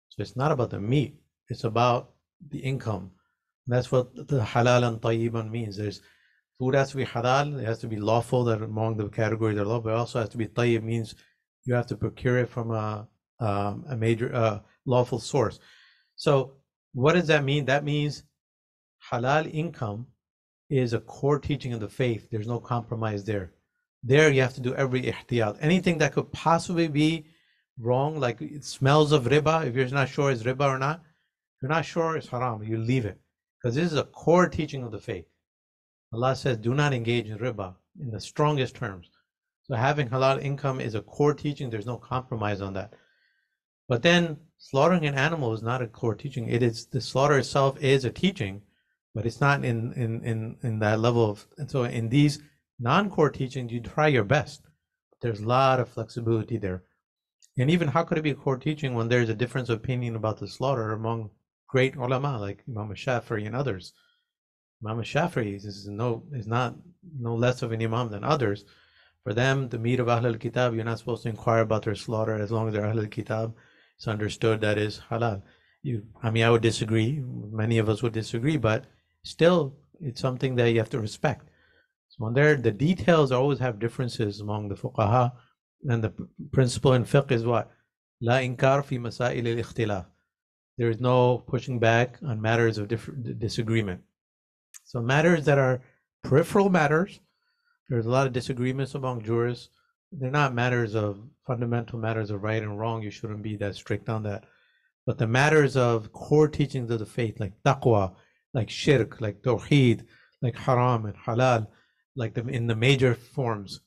Speaker 1: so it's not about the meat it's about the income And that's what the halal and tayyiban means there's food has to be halal it has to be lawful that among the categories are law but it also has to be tayyib means you have to procure it from a um, a major uh, lawful source so what does that mean that means halal income is a core teaching of the faith. There's no compromise there. There you have to do every ihtiyat. Anything that could possibly be wrong, like it smells of riba, if you're not sure it's riba or not, you're not sure it's haram, you leave it. Because this is a core teaching of the faith. Allah says, do not engage in riba in the strongest terms. So having halal income is a core teaching. There's no compromise on that. But then slaughtering an animal is not a core teaching. It is the slaughter itself is a teaching, but it's not in in in, in that level of and so in these non-core teachings you try your best. There's a lot of flexibility there. And even how could it be a core teaching when there's a difference of opinion about the slaughter among great ulama like Imam Shafi'i and others? Imam Shafi'i is no is not no less of an imam than others. For them, the meat of Ahl al-Kitab, you're not supposed to inquire about their slaughter as long as they're Ahl al-Kitab. It's understood that is halal. You, I mean, I would disagree. Many of us would disagree, but still, it's something that you have to respect. So when there, the details always have differences among the fuqaha, and the principle in fiqh is what? La inkar fi masail al-ikhtilaf. There is no pushing back on matters of disagreement. So matters that are peripheral matters, There's a lot of disagreements among jurists. They're not matters of fundamental matters of right and wrong. You shouldn't be that strict on that. But the matters of core teachings of the faith, like taqwa, like shirk, like tawheed, like haram and halal, like the, in the major forms,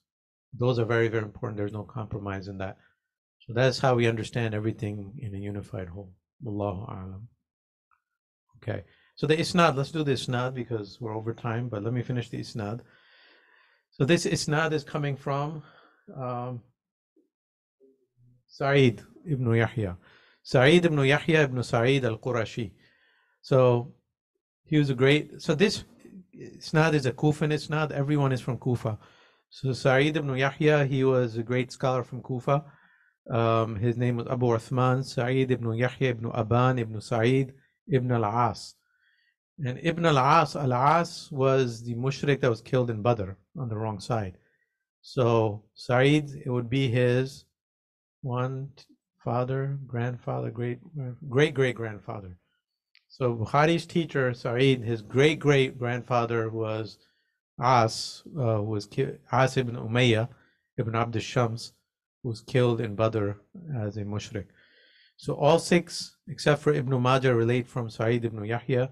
Speaker 1: those are very, very important. There's no compromise in that. So that's how we understand everything in a unified whole. Wallahu a'lam. Okay. So the isnad, let's do the isnad because we're over time, but let me finish the isnad. So this isnad is coming from um, Sa'id ibn Yahya. Sa'id ibn Yahya ibn Sa'id al-Qurashi. So he was a great, so this isnad is a Kufan isnad. Everyone is from Kufa. So Sa'id ibn Yahya, he was a great scholar from Kufa. Um, his name was Abu Uthman, Sa'id ibn Yahya ibn Aban ibn Sa'id ibn al-As. And Ibn al-As, al-As was the mushrik that was killed in Badr on the wrong side. So Sa'id, it would be his one father, grandfather, great great great grandfather. So Bukhari's teacher, Sa'id, his great great grandfather was As, uh, was ki- As ibn Umayyah ibn Abd Shams, was killed in Badr as a mushrik. So all six, except for Ibn Majah, relate from Sa'id ibn Yahya.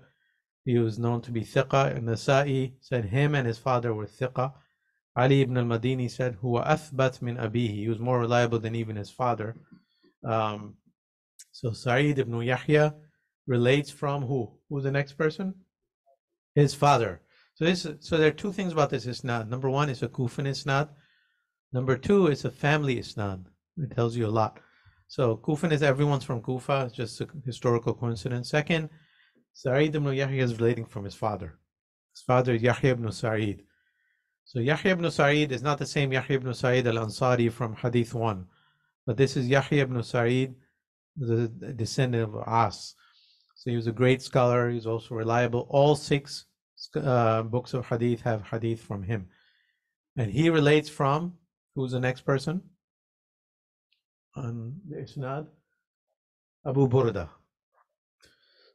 Speaker 1: He was known to be thiqa, and Nasa'i said him and his father were thiqa. Ali ibn al-Madini said, huwa athbat min abihi. He was more reliable than even his father. Um, so Sa'id ibn Yahya relates from who? Who's the next person? His father. So this, so there are two things about this isnad. Number one, it's a Kufan isnad. Number two, it's a family isnad. It tells you a lot. So Kufan is everyone's from Kufa. It's just a historical coincidence. Second, Sa'id ibn Yahya is relating from his father. His father is Yahya ibn Sa'id. So Yahya ibn Sa'id is not the same Yahya ibn Sa'id al-Ansari from Hadith 1. But this is Yahya ibn Sa'id, the descendant of As. So he was a great scholar. He was also reliable. All six uh, books of Hadith have Hadith from him. And he relates from, who's the next person? On the Isnad? Abu Burda.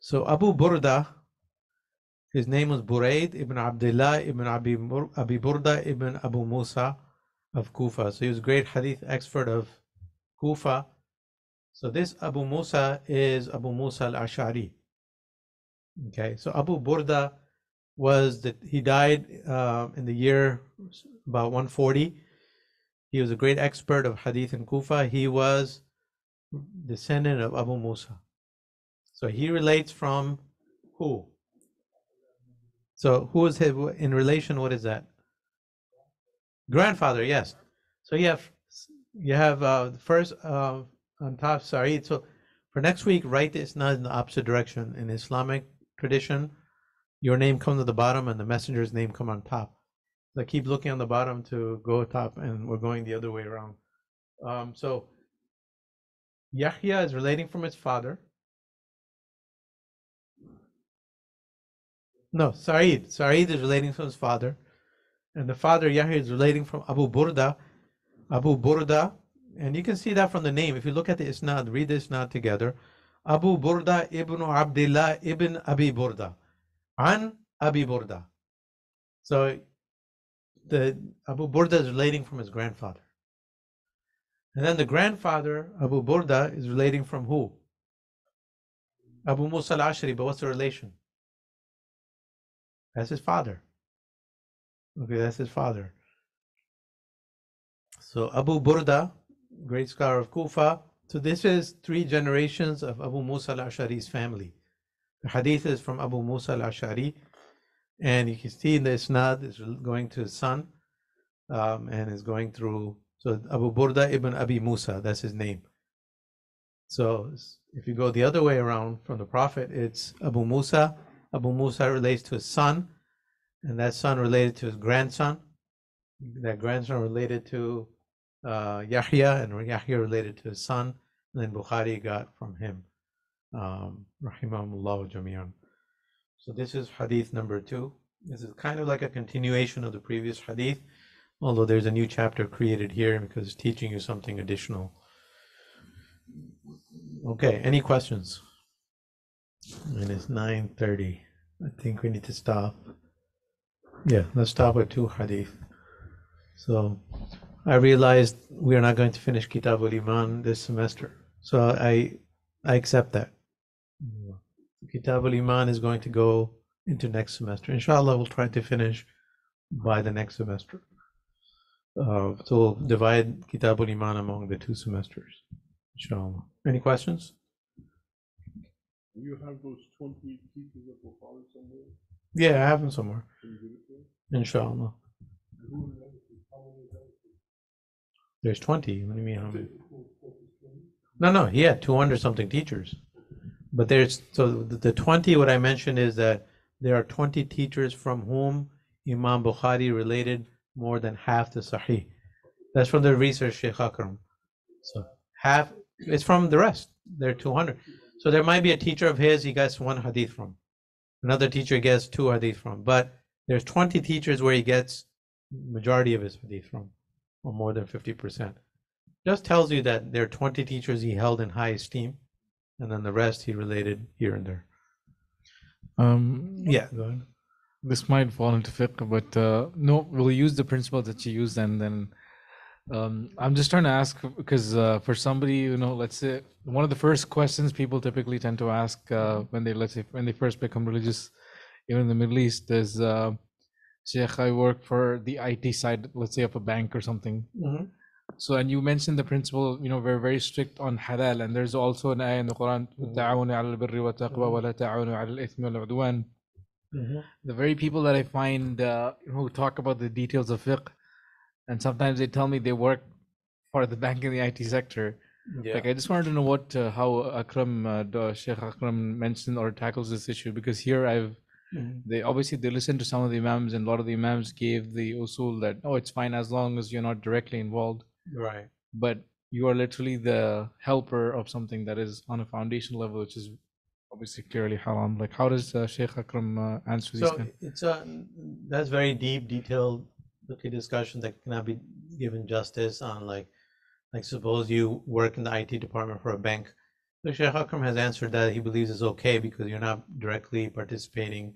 Speaker 1: So Abu Burda, his name was Buraid ibn Abdullah ibn Abi, Abi Burda ibn Abu Musa of Kufa. So he was great hadith expert of Kufa. So this Abu Musa is Abu Musa al-Ash'ari. Okay, so Abu Burda was that he died uh, in the year about 140. He was a great expert of hadith in Kufa. He was descendant of Abu Musa. So he relates from who? So who is his in relation? What is that? Grandfather, yes. So you have you have uh, the first uh, on top Sorry. So for next week, write this not in the opposite direction. In Islamic tradition, your name comes at the bottom and the messenger's name come on top. So keep looking on the bottom to go top, and we're going the other way around. Um, so Yahya is relating from his father. No, Sa'id. Sa'id is relating from his father. And the father, Yahya, is relating from Abu Burda. Abu Burda. And you can see that from the name. If you look at the Isnad, read the Isnad together. Abu Burda ibn Abdullah ibn Abi Burda. An Abi Burda. So the Abu Burda is relating from his grandfather. And then the grandfather, Abu Burda, is relating from who? Abu Musa al-Ash'ari, but what's the relation? That's his father. Okay, that's his father. So Abu Burda, great scholar of Kufa. So this is three generations of Abu Musa al-Ash'ari's family. The hadith is from Abu Musa al-Ash'ari. And you can see in the Isnad is going to his son um, and is going through. So Abu Burda ibn Abi Musa, that's his name. So if you go the other way around from the Prophet, it's Abu Musa. Abu Musa relates to his son, and that son related to his grandson. That grandson related to uh, Yahya, and Yahya related to his son. And then Bukhari got from him. Um, Rahimahumullah jami'an. So this is hadith number two. This is kind of like a continuation of the previous hadith, although there's a new chapter created here because it's teaching you something additional. Okay, any questions? And it's 9:30. I think we need to stop. Yeah, let's stop with two hadith. So I realized we are not going to finish Kitab al Iman this semester. So I I accept that. Kitab al Iman is going to go into next semester. Inshallah, we'll try to finish by the next semester. Uh, so we'll divide Kitab al Iman among the two semesters. Inshallah. Any questions?
Speaker 5: Do you have those twenty teachers of Bukhari somewhere?
Speaker 1: Yeah, I have them somewhere.
Speaker 5: Can you give it to us?
Speaker 1: Inshallah.
Speaker 5: And who are the other two? How many are the
Speaker 1: There's 20. What do you mean? How many?
Speaker 5: two? Who- who is twenty?
Speaker 1: No, no, he had 200 something teachers. But there's so the, the 20, what I mentioned is that there are 20 teachers from whom Imam Bukhari related more than half the Sahih. That's from the research Sheikh Akram. So half, it's from the rest. There are 200. So there might be a teacher of his he gets one hadith from. Another teacher gets two hadith from. But there's 20 teachers where he gets majority of his hadith from, or more than 50% just tells you that there are 20 teachers he held in high esteem and then the rest he related here and there.
Speaker 4: Um,
Speaker 1: yeah. go ahead.
Speaker 4: This might fall into fiqh, but uh, no, we'll use the principle that you used, and then um, I'm just trying to ask because uh, for somebody, you know, let's say one of the first questions people typically tend to ask uh, when they let's say when they first become religious, even in the Middle East, is, uh, Sheikh, I work for the IT side, let's say of a bank or something. So, and you mentioned the principle, you know, we're very strict on halal, and there's also an ayah in the Quran, mm-hmm. "Ta'awunu al wa taqwa. Mm-hmm. Mm-hmm. The very people that I find uh, who talk about the details of fiqh, and sometimes they tell me they work for the bank in the IT sector.
Speaker 1: Yeah.
Speaker 4: Like I just wanted to know what uh, how Akram uh, Sheikh Akram mentioned or tackles this issue because here I've
Speaker 1: mm-hmm.
Speaker 4: they obviously they listen to some of the imams and a lot of the imams gave the usul that oh it's fine as long as you're not directly involved
Speaker 1: right
Speaker 4: but you are literally the helper of something that is on a foundation level, which is obviously clearly haram. Like, how does uh, Sheikh Akram uh, answer these?
Speaker 1: so
Speaker 4: kind-
Speaker 1: it's a that's very deep detailed looking discussion that cannot be given justice on like like suppose you work in the IT department for a bank so Sheikh Akram has answered that he believes it's okay because you're not directly participating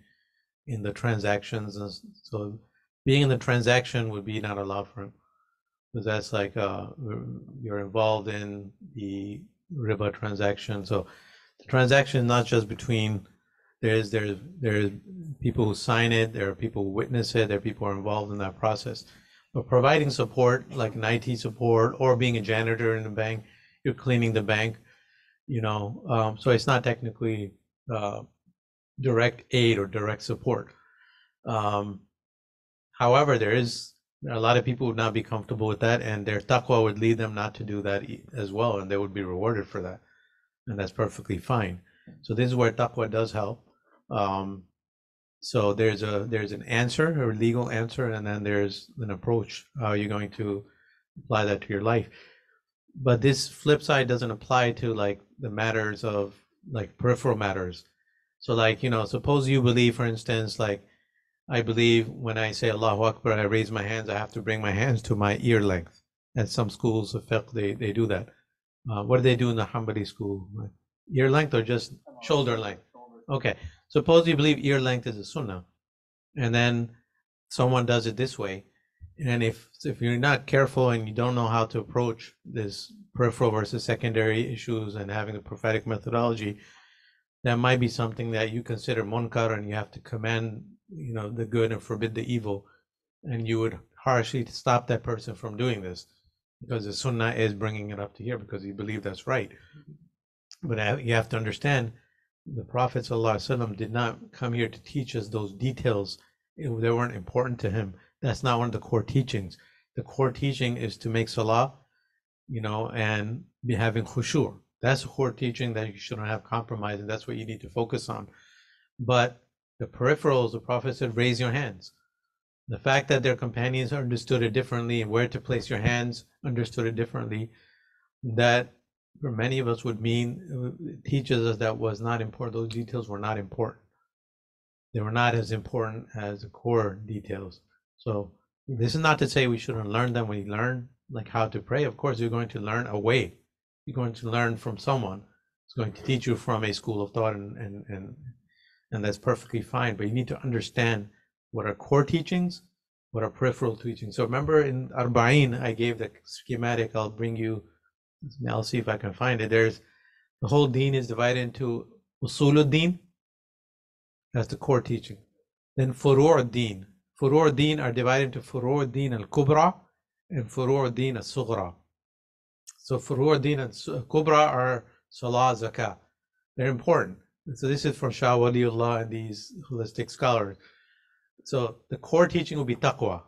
Speaker 1: in the transactions and so being in the transaction would be not allowed for him because that's like uh you're involved in the riba transaction. So the transaction is not just between there's there's there's people who sign it there are people who witness it there are people who are involved in that process. But providing support like an IT support or being a janitor in the bank you're cleaning the bank you know um, so it's not technically uh, direct aid or direct support. Um, however there is there a lot of people would not be comfortable with that and their taqwa would lead them not to do that as well and they would be rewarded for that. And that's perfectly fine. So this is where taqwa does help. Um, so there's a there's an answer a legal answer and then there's an approach. How you're going to apply that to your life? But this flip side doesn't apply to like the matters of like peripheral matters. So like you know suppose you believe for instance like i believe when i say allahu akbar i raise my hands i have to bring my hands to my ear length. At some schools of fiqh they, they do that. Uh, what do they do in the hanbali school? Ear length or just shoulder length? Okay. Suppose you believe ear length is a sunnah and then someone does it this way and if if you're not careful and you don't know how to approach this peripheral versus secondary issues and having the prophetic methodology that might be something that you consider munkar and you have to commend you know the good and forbid the evil and you would harshly stop that person from doing this because the sunnah is bringing it up to here because you believe that's right. But you have to understand the prophet did not come here to teach us those details they weren't important to him. That's not one of the core teachings. The core teaching is to make salah you know and be having khushu' that's a core teaching that you shouldn't have compromise and that's what you need to focus on. But the peripherals the prophet said raise your hands. The fact that their companions understood it differently and where to place your hands understood it differently that for many of us would mean uh, teaches us that was not important. Those details were not important. They were not as important as the core details. So this is not to say we shouldn't learn them. We learn like how to pray. Of course you're going to learn a way. You're going to learn from someone who's going to teach you from a school of thought and and and, and that's perfectly fine but you need to understand what are core teachings what are peripheral teachings. So remember in Arba'in, I gave the schematic. I'll bring you, I'll see if I can find it. There's the whole deen is divided into usul deen. That's the core teaching. Then furu' deen. Deen are divided into furu' deen al-kubra and furu' deen al-sughra. So furu' deen al-kubra are salah, zakah. They're important. So this is from Shah Waliullah and these holistic scholars. So the core teaching will be taqwa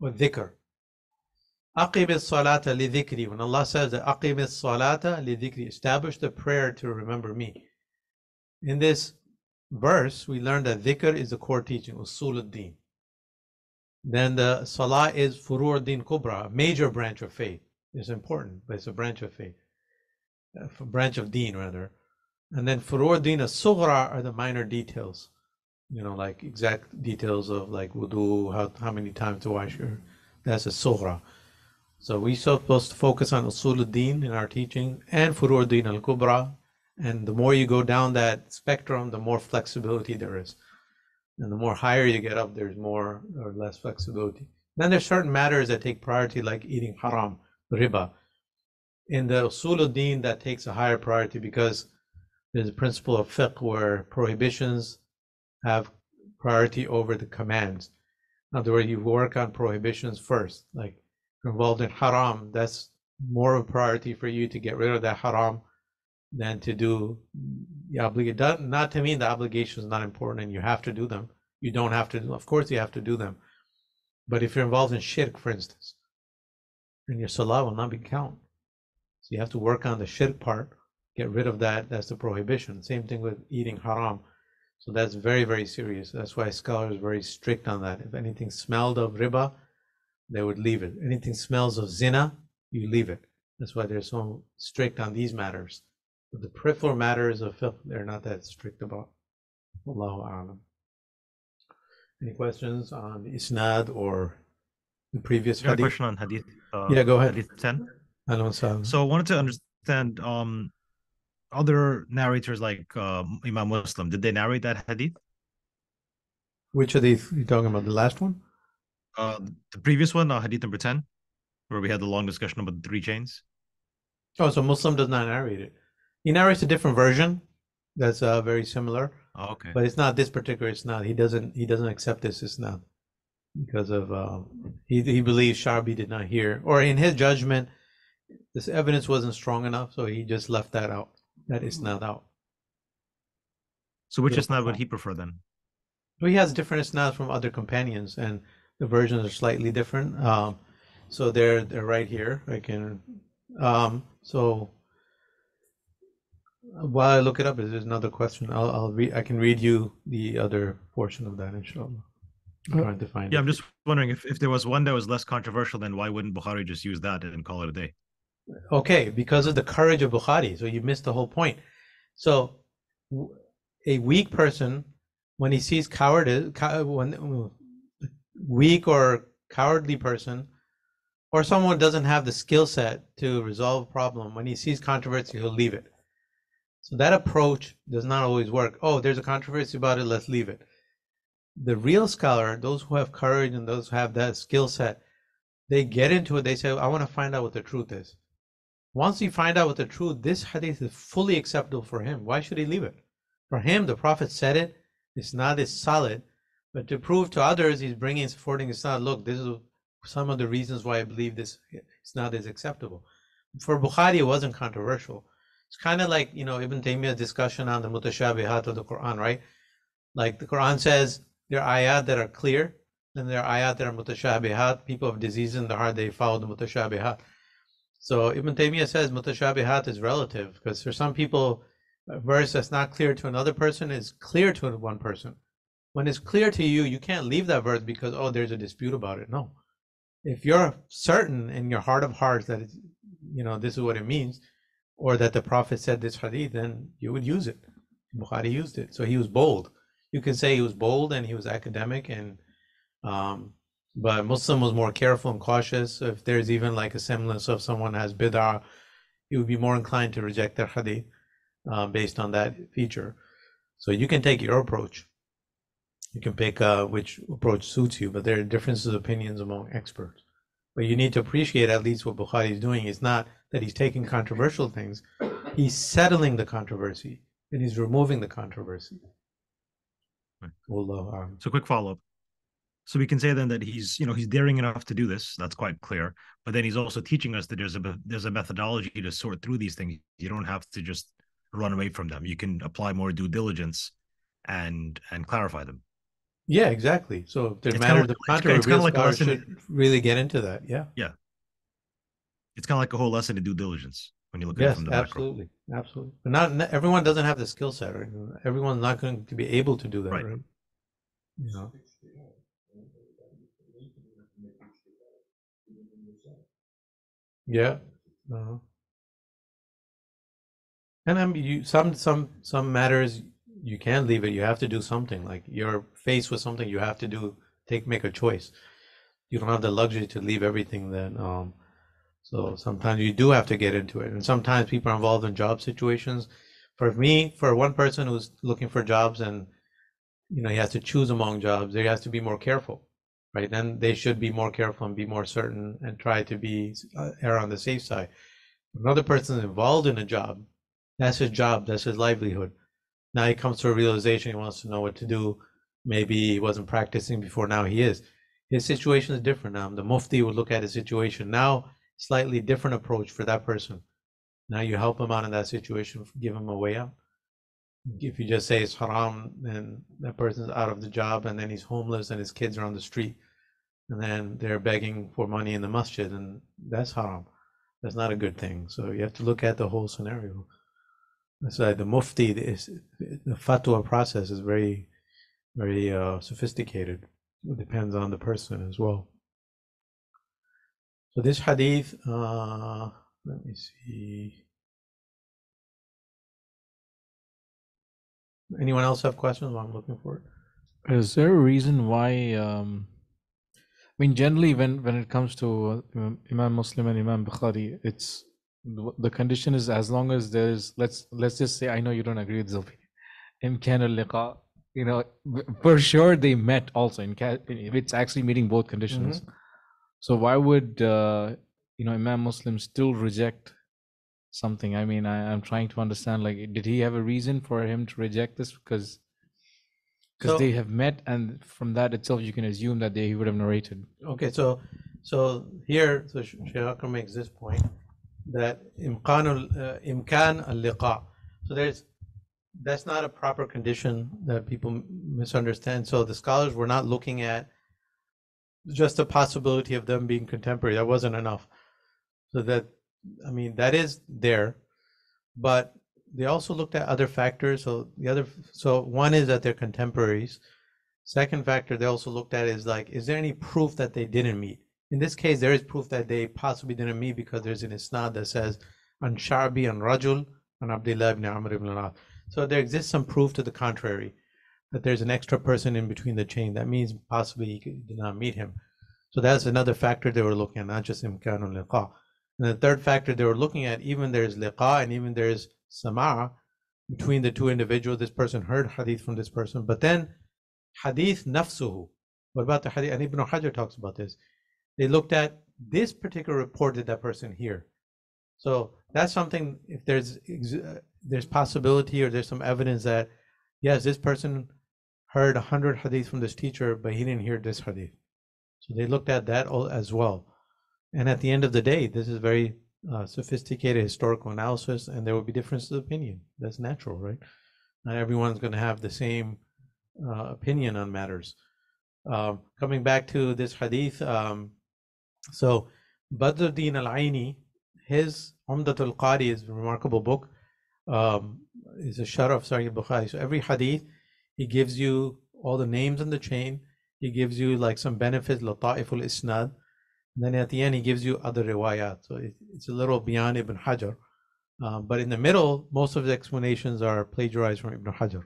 Speaker 1: or dhikr. Aqim salata li dhikri. When Allah says that aqim salata li dhikri, establish the prayer to remember me. In this verse, we learn that dhikr is the core teaching, usul din. Then the salah is furu' din kubra, a major branch of faith. It's important, but it's a branch of faith, uh, a branch of deen rather. And then furu' din sughra are the minor details, you know, like exact details of like wudu, how, how many times to wash your, that's a sughra. So we're supposed to focus on usul din in our teaching and furur din al kubra. And the more you go down that spectrum, the more flexibility there is. And the more higher you get up, there's more or less flexibility. Then there's certain matters that take priority, like eating haram, riba. In the usul din, that takes a higher priority because there's a principle of fiqh where prohibitions have priority over the commands. In other words, you work on prohibitions first. Like you're involved in haram, that's more of a priority for you to get rid of that haram than to do the obligation. Not to mean the obligation is not important and you have to do them. You don't have to. Of course, you have to do them. But if you're involved in shirk, for instance, then your salah will not be count. So you have to work on the shirk part get rid of that. That's the prohibition. Same thing with eating haram. So that's very, very serious. That's why scholars are very strict on that. If anything smelled of riba, they would leave it. Anything smells of zina, you leave it. That's why they're so strict on these matters. But the peripheral matters of fiqh, they're not that strict about. Allahu A'lam. Any questions on Isnad or the previous hadith?
Speaker 2: question on Hadith. Uh,
Speaker 1: Yeah, go ahead.
Speaker 2: Hadith 10.
Speaker 1: Ahlan wa sahlan.
Speaker 2: So I wanted to understand um, other narrators like uh, Imam Muslim. Did they narrate that Hadith?
Speaker 1: Which hadith you talking about? The last one?
Speaker 2: Uh, the previous one, uh, Hadith number 10, where we had the long discussion about the three chains.
Speaker 1: Oh, so Muslim does not narrate it. He narrates a different version that's uh, very similar,
Speaker 2: Oh, okay.
Speaker 1: but it's not this particular. It's not. He doesn't. He doesn't accept this. It's not because of uh, he. He believes Sha'bi did not hear, or in his judgment, this evidence wasn't strong enough, so he just left that out. That is not out.
Speaker 2: So which
Speaker 1: Yeah.
Speaker 2: isnad would he prefer then?
Speaker 1: So he has different isnads from other companions, and the versions are slightly different. Um, so they're they're right here. I can. Um, so while I look it up, is there's another question? I'll I'll read. I can read you the other portion of that, inshallah. I'm
Speaker 4: Uh,
Speaker 1: trying to find
Speaker 2: Yeah,
Speaker 1: it.
Speaker 2: I'm just wondering if, if there was one that was less controversial, then why wouldn't Bukhari just use that and call it a day?
Speaker 1: Okay, because of the courage of Bukhari. So you missed the whole point. So a weak person, when he sees cowardice, cow- when weak or cowardly person, or someone doesn't have the skill set to resolve a problem, when he sees controversy, he'll leave it. So that approach does not always work. Oh, there's a controversy about it, let's leave it. The real scholar, those who have courage and those who have that skill set, they get into it, they say, I want to find out what the truth is. Once you find out what the truth, this hadith is fully acceptable for him. Why should he leave it? For him, the Prophet said it. It's not as solid, but to prove to others, he's bringing supporting. It's not. Look, this is some of the reasons why I believe this. It's not as acceptable. For Bukhari, it wasn't controversial. It's kind of like you know Ibn Taymiyyah's discussion on the mutashabihat of the Quran, right? Like the Quran says, there are ayat that are clear, and there are ayat that are mutashabihat. People have disease in the heart, they follow the mutashabihat. So Ibn Taymiyyah says mutashabihat is relative because for some people, a verse that's not clear to another person is clear to one person. When it's clear to you, you can't leave that verse because oh, there's a dispute about it. No, if you're certain in your heart of hearts that it's, you know this is what it means, or that the Prophet said this hadith, then you would use it. Bukhari used it, so he was bold. You can say he was bold and he was academic and um, but Muslim was more careful and cautious. If there's even like a semblance of someone has bid'ah, he would be more inclined to reject their hadith uh, based on that feature. So you can take your approach. You can pick uh, which approach suits you, but there are differences of opinions among experts. But you need to appreciate at least what Bukhari is doing. It's not that he's taking controversial things, he's settling the controversy and he's removing the controversy.
Speaker 2: Right. So quick follow up. So we can say then that he's, you know, he's daring enough to do this. That's quite clear. But then he's also teaching us that there's a there's a methodology to sort through these things. You don't have to just run away from them. You can apply more due diligence and and clarify them.
Speaker 1: Yeah, exactly. So there's
Speaker 2: kinda
Speaker 1: matters
Speaker 2: like-
Speaker 1: of
Speaker 2: it's kinda like a lesson
Speaker 1: should really get into that. Yeah. Yeah.
Speaker 2: It's kind of like a whole lesson in due diligence when you look at it from the macro.
Speaker 1: absolutely, absolutely. But not, not everyone doesn't have the skill set, right? Everyone's not going to be able to do that,
Speaker 2: Right.
Speaker 1: right? You know. Yeah. Uh-huh. And mean, you some some some matters you can't leave it. You have to do something. Like you're faced with something, you have to do take make a choice. You don't have the luxury to leave everything. Then, um, so sometimes you do have to get into it. And sometimes people are involved in job situations. For me, for one person who's looking for jobs and you know he has to choose among jobs, there has to be more careful, right? And they should be more careful and be more certain and try to be uh, err on the safe side. Another person involved in a job. That's his job. That's his livelihood. Now he comes to a realization he wants to know what to do. Maybe he wasn't practicing before. Now he is. His situation is different now. The mufti would look at his situation now, slightly different approach for that person. Now you help him out in that situation, give him a way out. If you just say it's haram, then that person's out of the job and then he's homeless and his kids are on the street and then they're begging for money in the masjid and that's haram. That's not a good thing. So you have to look at the whole scenario. That's why the mufti, is, the fatwa process is very, very uh, sophisticated. It depends on the person as well. So this hadith, uh, let me see. Anyone else have questions while I'm looking for it?
Speaker 4: Is there a reason why? Um, I mean, generally, when when it comes to uh, Imam Muslim and Imam Bukhari, it's the the condition is as long as there's let's let's just say I know you don't agree with Zulfi. Imkan al-liqa, you know, for sure they met also in it's actually meeting both conditions. So why would uh, you know Imam Muslim still reject something? I mean, I, I'm trying to understand. Like, did he have a reason for him to reject this? Because because
Speaker 1: So-
Speaker 4: they have met, and from that itself, you can assume that they he would have narrated.
Speaker 1: Okay, so so here, so Sh- makes this point that imkan uh, imkan al-liqa. So there's that's not a proper condition that people misunderstand. So the scholars were not looking at just the possibility of them being contemporary. That wasn't enough. So that I mean that is there, but they also looked at other factors. So the other so one is that they're contemporaries. Second factor they also looked at is like, is there any proof that they didn't meet? In this case, there is proof that they possibly didn't meet because there's an isnad that says, "An Sha'bi an Rajul an Abdullah ibn Amr ibn al So there exists some proof to the contrary, that there's an extra person in between the chain. That means possibly he did not meet him. So that's another factor they were looking at, not just imkanul liqa. And the third factor they were looking at, even there's liqa and even there's sama between the two individuals. This person heard hadith from this person, but then hadith nafsuhu. What about the hadith? And Ibn Hajar talks about this. They looked at this particular report did that person hear. So that's something. If there's there's possibility or there's some evidence that yes, this person heard a hundred hadith from this teacher, but he didn't hear this hadith. So they looked at that as well. And at the end of the day, this is very uh, sophisticated historical analysis, and there will be differences of opinion. That's natural, right? Not everyone's going to have the same uh, opinion on matters. Um, coming back to this hadith, um, so Badruddin al-Aini, his Umdatul Qari is a remarkable book. Um, is a shara of Sahih Bukhari. So every hadith, he gives you all the names in the chain. He gives you like some benefits, lata'iful isnad. And then at the end, he gives you other riwayat. So it, it's a little beyond Ibn Hajar. Um, but in the middle, most of the explanations are plagiarized from Ibn Hajar.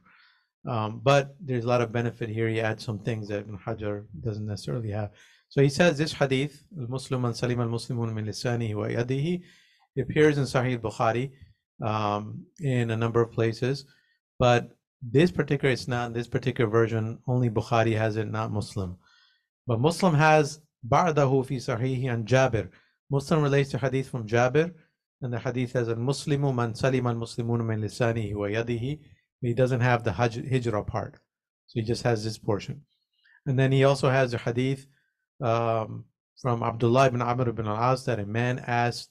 Speaker 1: Um, but there's a lot of benefit here. He adds some things that Ibn Hajar doesn't necessarily have. So he says this hadith, al-Muslim and salim al-Muslimun min lisanihi wa yadihi, appears in Sahih Bukhari um, in a number of places. But this particular isnad, this particular version, only Bukhari has it, not Muslim. But Muslim has ba'dahu fi sahihi and Jabir. Muslim relates to hadith from Jabir, and the hadith says, a Muslimu man salima al muslimun min lisanihi wa yadihi. He doesn't have the hijrah part, so he just has this portion. And then he also has a hadith um, from Abdullah ibn Amr ibn al-As that a man asked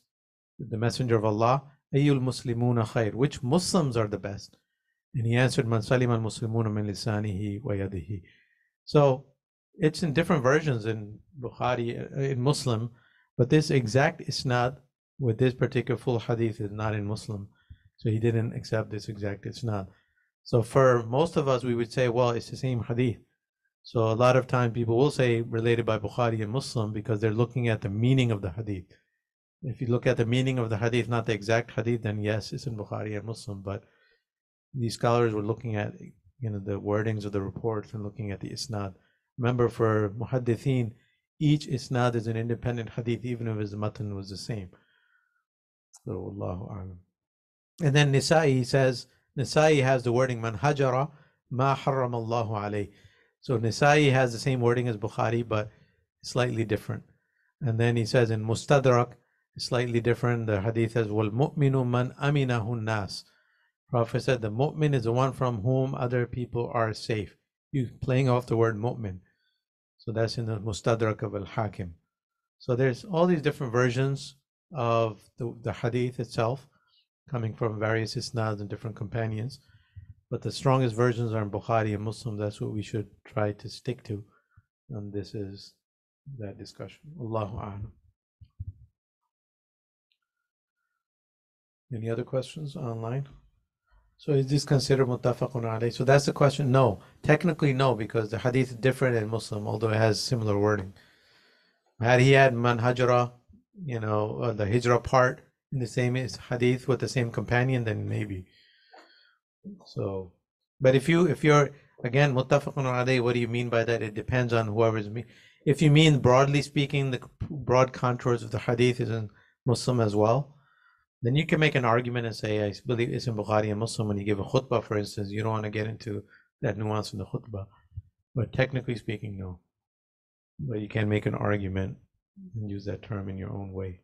Speaker 1: the Messenger of Allah, Ayyul Muslimuna khair, which Muslims are the best? And he answered, Man salim al Muslimuna min lisanihi wa yadihi. So it's in different versions in Bukhari, uh, in Muslim, but this exact isnad with this particular full hadith is not in Muslim. So he didn't accept this exact isnad. So for most of us, we would say, well, it's the same hadith. So a lot of times people will say related by Bukhari and Muslim because they're looking at the meaning of the hadith. If you look at the meaning of the hadith, not the exact hadith, then yes, it's in Bukhari and Muslim. But these scholars were looking at you know the wordings of the reports and looking at the isnad. Remember, for muhaddithin, each isnad is an independent hadith, even if his matan was the same. And then Nasa'i says, Nasa'i has the wording man hajara ma harram Allahu alayh. So Nasa'i has the same wording as Bukhari, but slightly different. And then he says in Mustadrak, slightly different. The hadith says, Wal mu'minu man aminahu nas. Prophet said, The mu'min is the one from whom other people are safe. You playing off the word mu'min. So that's in the Mustadrak of Al Hakim. So there's all these different versions of the, the hadith itself, coming from various isnads and different companions. But the strongest versions are in Bukhari and Muslim. That's what we should try to stick to. And this is that discussion. Allahu A'lam. Any other questions online? So is this considered muttafaqun alayh? So that's the question. No, technically no, because the hadith is different in Muslim, although it has similar wording. Had he had manhajra, you know, uh, the hijrah part in the same is- hadith with the same companion, then maybe. So, but if you if you're again muttafaqun alayh, what do you mean by that? It depends on whoever's me. If you mean broadly speaking, the broad contours of the hadith is in Muslim as well, then you can make an argument and say, I believe it's in Bukhari and Muslim. When you give a khutbah, for instance, you don't want to get into that nuance in the khutbah. But technically speaking, no. But you can make an argument and use that term in your own way.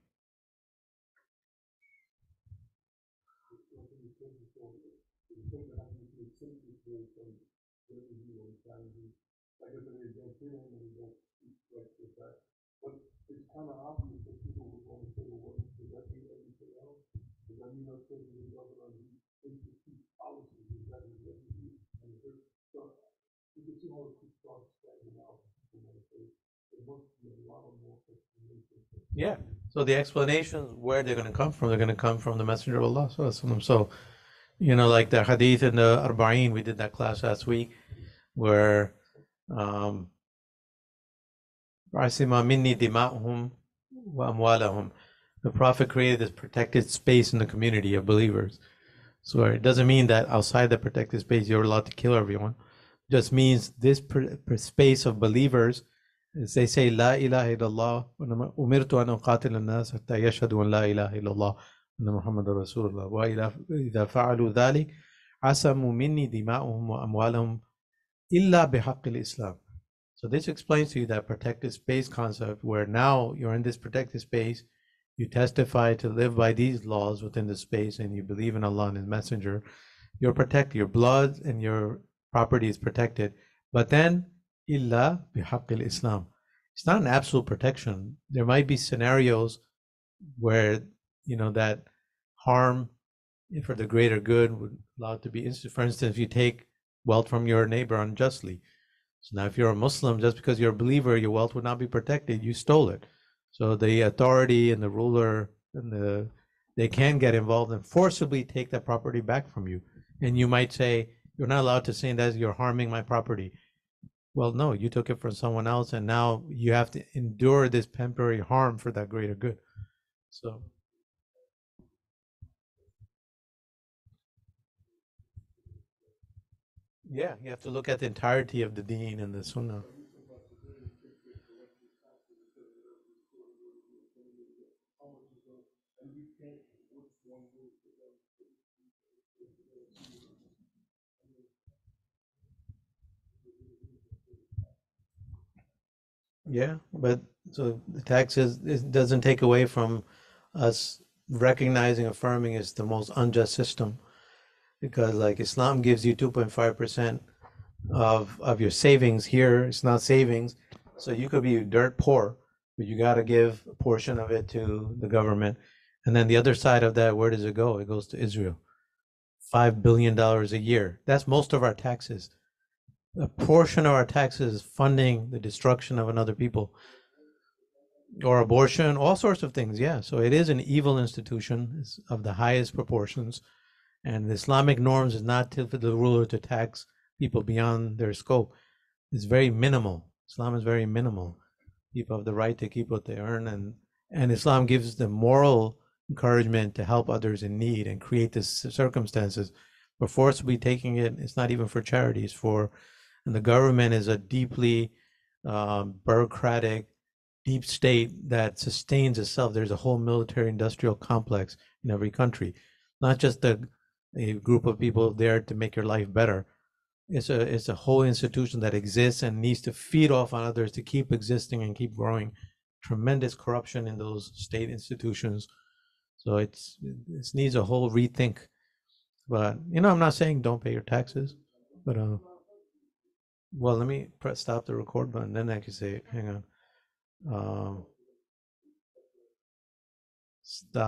Speaker 5: Like I said, they don't feel them and they don't speak like this, that. But it's kind of obvious that people would want to say, well, what does that mean everything else? Does that mean us taking the government on these institute policies? Is that, is that, and it's, so, you can see how start standing out. You know, so there must be a lot of more explanation.
Speaker 1: Yeah. So the explanations where they're going to come from, they're going to come from the Messenger of Allah. Sallallahu Alaihi Wasallam. So, you know, like the hadith in the Arba'in, we did that class last week, where um, minni dima'uhum wa amwalahum." The Prophet created this protected space in the community of believers. So it doesn't mean that outside the protected space you're allowed to kill everyone just means this per, per space of believers, as they say, La ilaha illallah, umirtu an uqatil al-nas hatta yashhadu an la ilaha illallah, anna Muhammad Rasulullah, wa idha fa'alu dhalik, asamu minni dima'uhum wa amwalahum illa bihaqqil islam. So this explains to you that protected space concept where now you're in this protected space, you testify to live by these laws within the space and you believe in Allah and His Messenger, you're protected. Your blood and your property is protected. But then illa bihaqil Islam. It's not an absolute protection. There might be scenarios where you know that harm for the greater good would allow it to be for instance you take wealth from your neighbor unjustly so now if you're a muslim just because you're a believer your wealth would not be protected you stole it so the authority and the ruler and the they can get involved and forcibly take that property back from you and you might say you're not allowed to say that you're harming my property well, no, you took it from someone else, and now you have to endure this temporary harm for that greater good. So, yeah, you have to look at the entirety of the deen and the sunnah. Yeah, but so the taxes it doesn't take away from us recognizing affirming it's the most unjust system. Because like Islam gives you 2.5% of of your savings here. It's not savings. So you could be dirt poor but you got to give a portion of it to the government. And then the other side of that where does it go? It goes to Israel. 5 billion dollars a year. That's most of our taxes a portion of our taxes funding the destruction of another people or abortion, all sorts of things. Yeah. So it is an evil institution it's of the highest proportions. And the Islamic norms is not to, for the ruler to tax people beyond their scope. It's very minimal. Islam is very minimal. People have the right to keep what they earn, and and Islam gives them moral encouragement to help others in need and create the circumstances. Forcibly taking it, it's not even for charity. It's for, and the government is a deeply um, bureaucratic, deep state that sustains itself. There's a whole military-industrial complex in every country, not just a, a group of people there to make your life better. It's a it's a whole institution that exists and needs to feed off on others to keep existing and keep growing. Tremendous corruption in those state institutions. So it's it needs a whole rethink. But you know, I'm not saying don't pay your taxes, but uh, well, let me press stop the record button, then I can say, hang on. Um, stop.